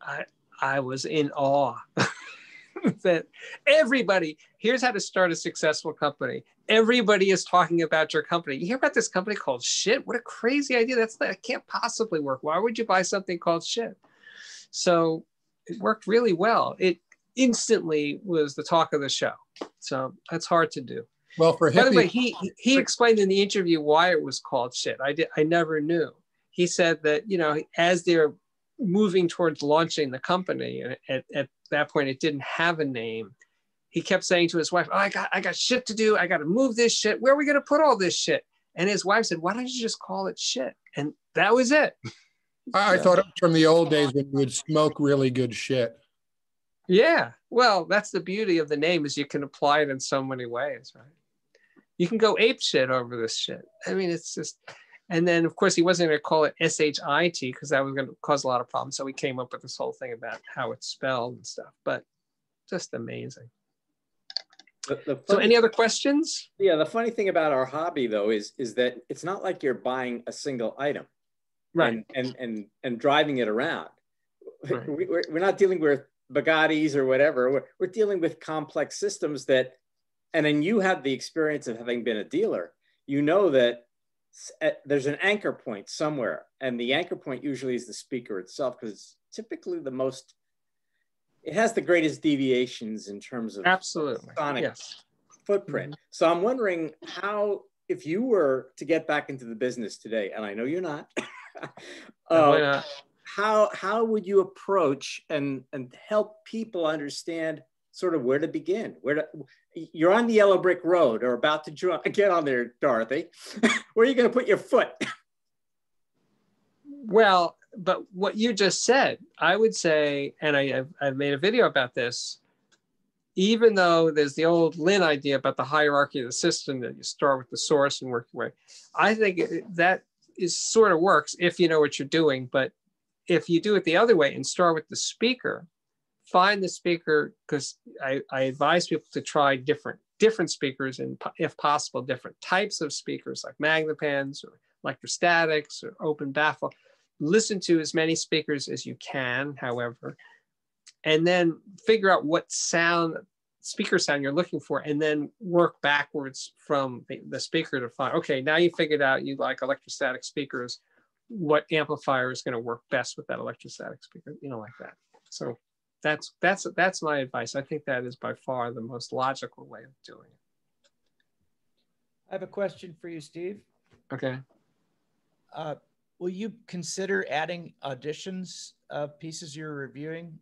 I, I was in awe. that everybody here's how to start a successful company everybody is talking about your company you hear about this company called Schiit what a crazy idea that's that can't possibly work why would you buy something called Schiit so it worked really well. It instantly was the talk of the show. So that's hard to do. Well for by the way he he explained in the interview why it was called Schiit. I did i never knew. He said that you know as they're moving towards launching the company at, at that point it didn't have a name. He kept saying to his wife oh i got i got shit to do. I got to move this shit. Where are we going to put all this shit? And his wife said why don't you just call it shit? And that was it i, I thought it was from the old days when you would smoke really good shit yeah well that's the beauty of the name is you can apply it in so many ways right you can go ape shit over this shit i mean it's just and then, of course, he wasn't going to call it SHIT because that was going to cause a lot of problems. So he came up with this whole thing about how it's spelled and stuff. But just amazing. The, the funny, so, any other questions? Yeah, the funny thing about our hobby, though, is is that it's not like you're buying a single item, right? And and and, and driving it around. Right. We, we're, we're not dealing with Bugattis or whatever. We're, we're dealing with complex systems that, and then you have the experience of having been a dealer. You know that there's an anchor point somewhere, and the anchor point usually is the speaker itself because it's typically the most. It has the greatest deviations in terms of absolutely sonic yes. footprint. Mm-hmm. So I'm wondering how, if you were to get back into the business today, and I know you're not, uh, how how would you approach and and help people understand sort of where to begin. Where to, you're on the yellow brick road or about to get on there, Dorothy. where are you going to put your foot? well, but what you just said, I would say, and I, have I've made a video about this. Even though there's the old Linn idea about the hierarchy of the system that you start with the source and work your way, I think that is sort of works if you know what you're doing. But if you do it the other way and start with the speaker, find the speaker because I, I advise people to try different different speakers and if possible different types of speakers like magnepans or electrostatics or open baffle listen to as many speakers as you can however and then figure out what sound speaker sound you're looking for and then work backwards from the, the speaker to find okay now you figured out you like electrostatic speakers what amplifier is going to work best with that electrostatic speaker you know like that so that's that's that's my advice. I think that is by far the most logical way of doing it. I have a question for you, Steve. Okay. Uh, will you consider adding auditions of pieces you're reviewing?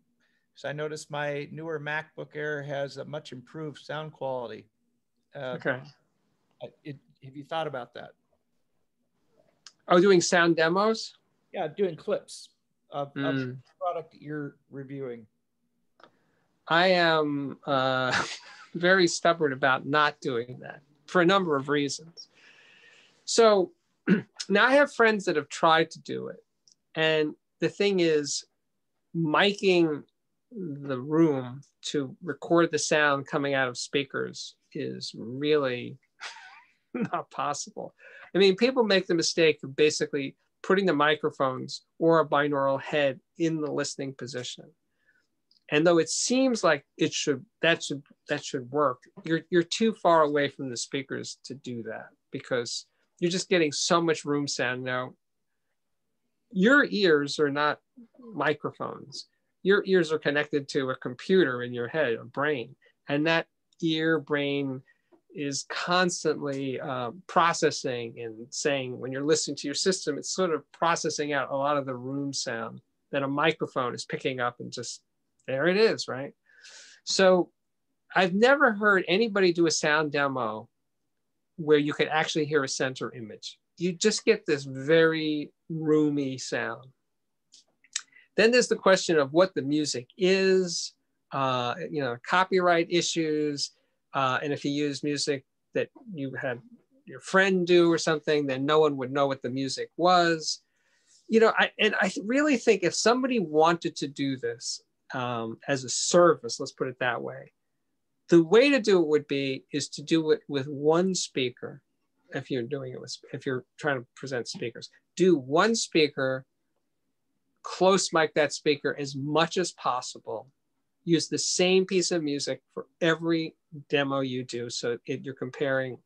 Because I noticed my newer MacBook Air has a much improved sound quality. Uh, okay. It, have you thought about that? Oh, doing sound demos? Yeah, doing clips of, mm. of hmm. product you're reviewing. I am uh, very stubborn about not doing that for a number of reasons. So now I have friends that have tried to do it. And the thing is, miking the room to record the sound coming out of speakers is really not possible. I mean, people make the mistake of basically putting the microphones or a binaural head in the listening position. And though it seems like it should that should that should work you're you're too far away from the speakers to do that because you're just getting so much room sound. Now your ears are not microphones your ears are connected to a computer in your head, a brain, and that ear brain is constantly um, processing and saying when you're listening to your system, it's sort of processing out a lot of the room sound that a microphone is picking up and just there it is, right? So I've never heard anybody do a sound demo where you could actually hear a center image. You just get this very roomy sound. Then there's the question of what the music is, uh, you know, copyright issues, uh, and if you use music that you had your friend do or something, then no one would know what the music was. You know, I, and I really think if somebody wanted to do this um, as a service, let's put it that way, the way to do it would be is to do it with one speaker. If you're doing it with, if you're trying to present speakers, do one speaker, close mic that speaker as much as possible. Use the same piece of music for every demo you do. So it, you're comparing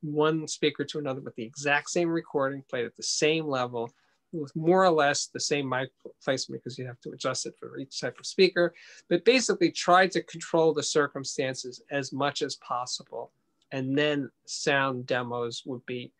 one speaker to another with the exact same recording played at the same level with more or less the same mic placement because you have to adjust it for each type of speaker, but basically try to control the circumstances as much as possible. And then sound demos would be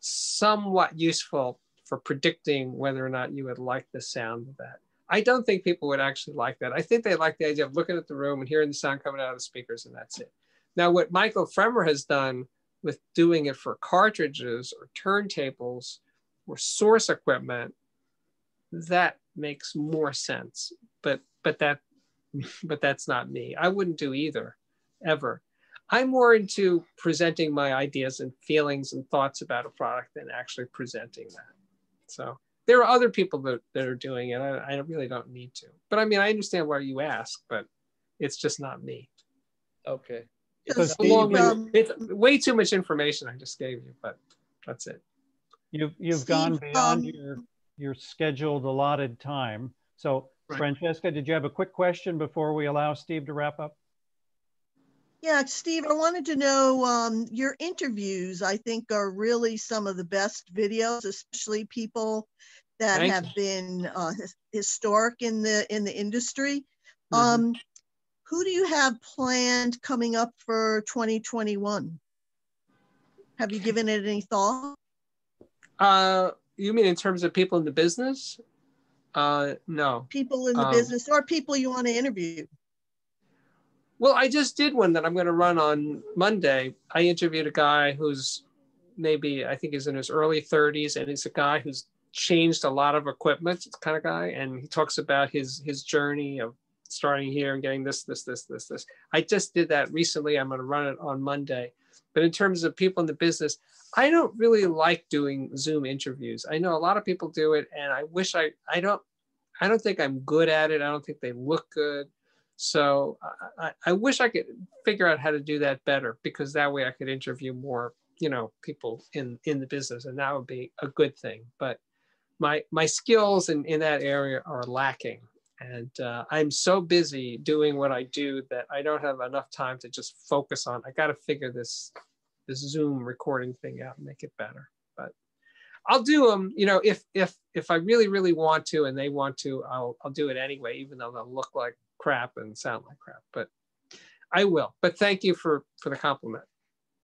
somewhat useful for predicting whether or not you would like the sound of that. I don't think people would actually like that. I think they like the idea of looking at the room and hearing the sound coming out of the speakers and that's it. Now, what Michael Fremer has done with doing it for cartridges or turntables or source equipment, that makes more sense. But but that but that's not me. I wouldn't do either, ever. I'm more into presenting my ideas and feelings and thoughts about a product than actually presenting that. So there are other people that, that are doing it. I, I really don't need to. But I mean, I understand why you ask, but it's just not me. Okay. So it's, Steve, long, um, it's way too much information I just gave you, but that's it. You've you've Steve, gone beyond um, your your scheduled allotted time. So right. Francesca, did you have a quick question before we allow Steve to wrap up? Yeah, Steve, I wanted to know um, your interviews. I think are really some of the best videos, especially people that have been uh, historic in the in the industry. Mm -hmm. Um, who do you have planned coming up for 2021? Have you given it any thought? Uh, you mean in terms of people in the business? Uh, no. People in the um, business or people you want to interview? Well, I just did one that I'm going to run on Monday. I interviewed a guy who's maybe, I think he's in his early 30s, and he's a guy who's changed a lot of equipment, kind of guy. And he talks about his his journey of starting here and getting this, this, this, this, this. I just did that recently. I'm going to run it on Monday. But in terms of people in the business, I don't really like doing Zoom interviews. I know a lot of people do it, and I wish I I don't I don't think I'm good at it. I don't think they look good. So I, I wish I could figure out how to do that better because that way I could interview more, you know, people in in the business, and that would be a good thing. But my my skills in in that area are lacking, and uh, I'm so busy doing what I do that I don't have enough time to just focus on. I got to figure this this Zoom recording thing out and make it better. But I'll do them, you know, if if if I really really want to and they want to, I'll I'll do it anyway, even though they'll look like crap and sound like crap. But I will. But thank you for for the compliment.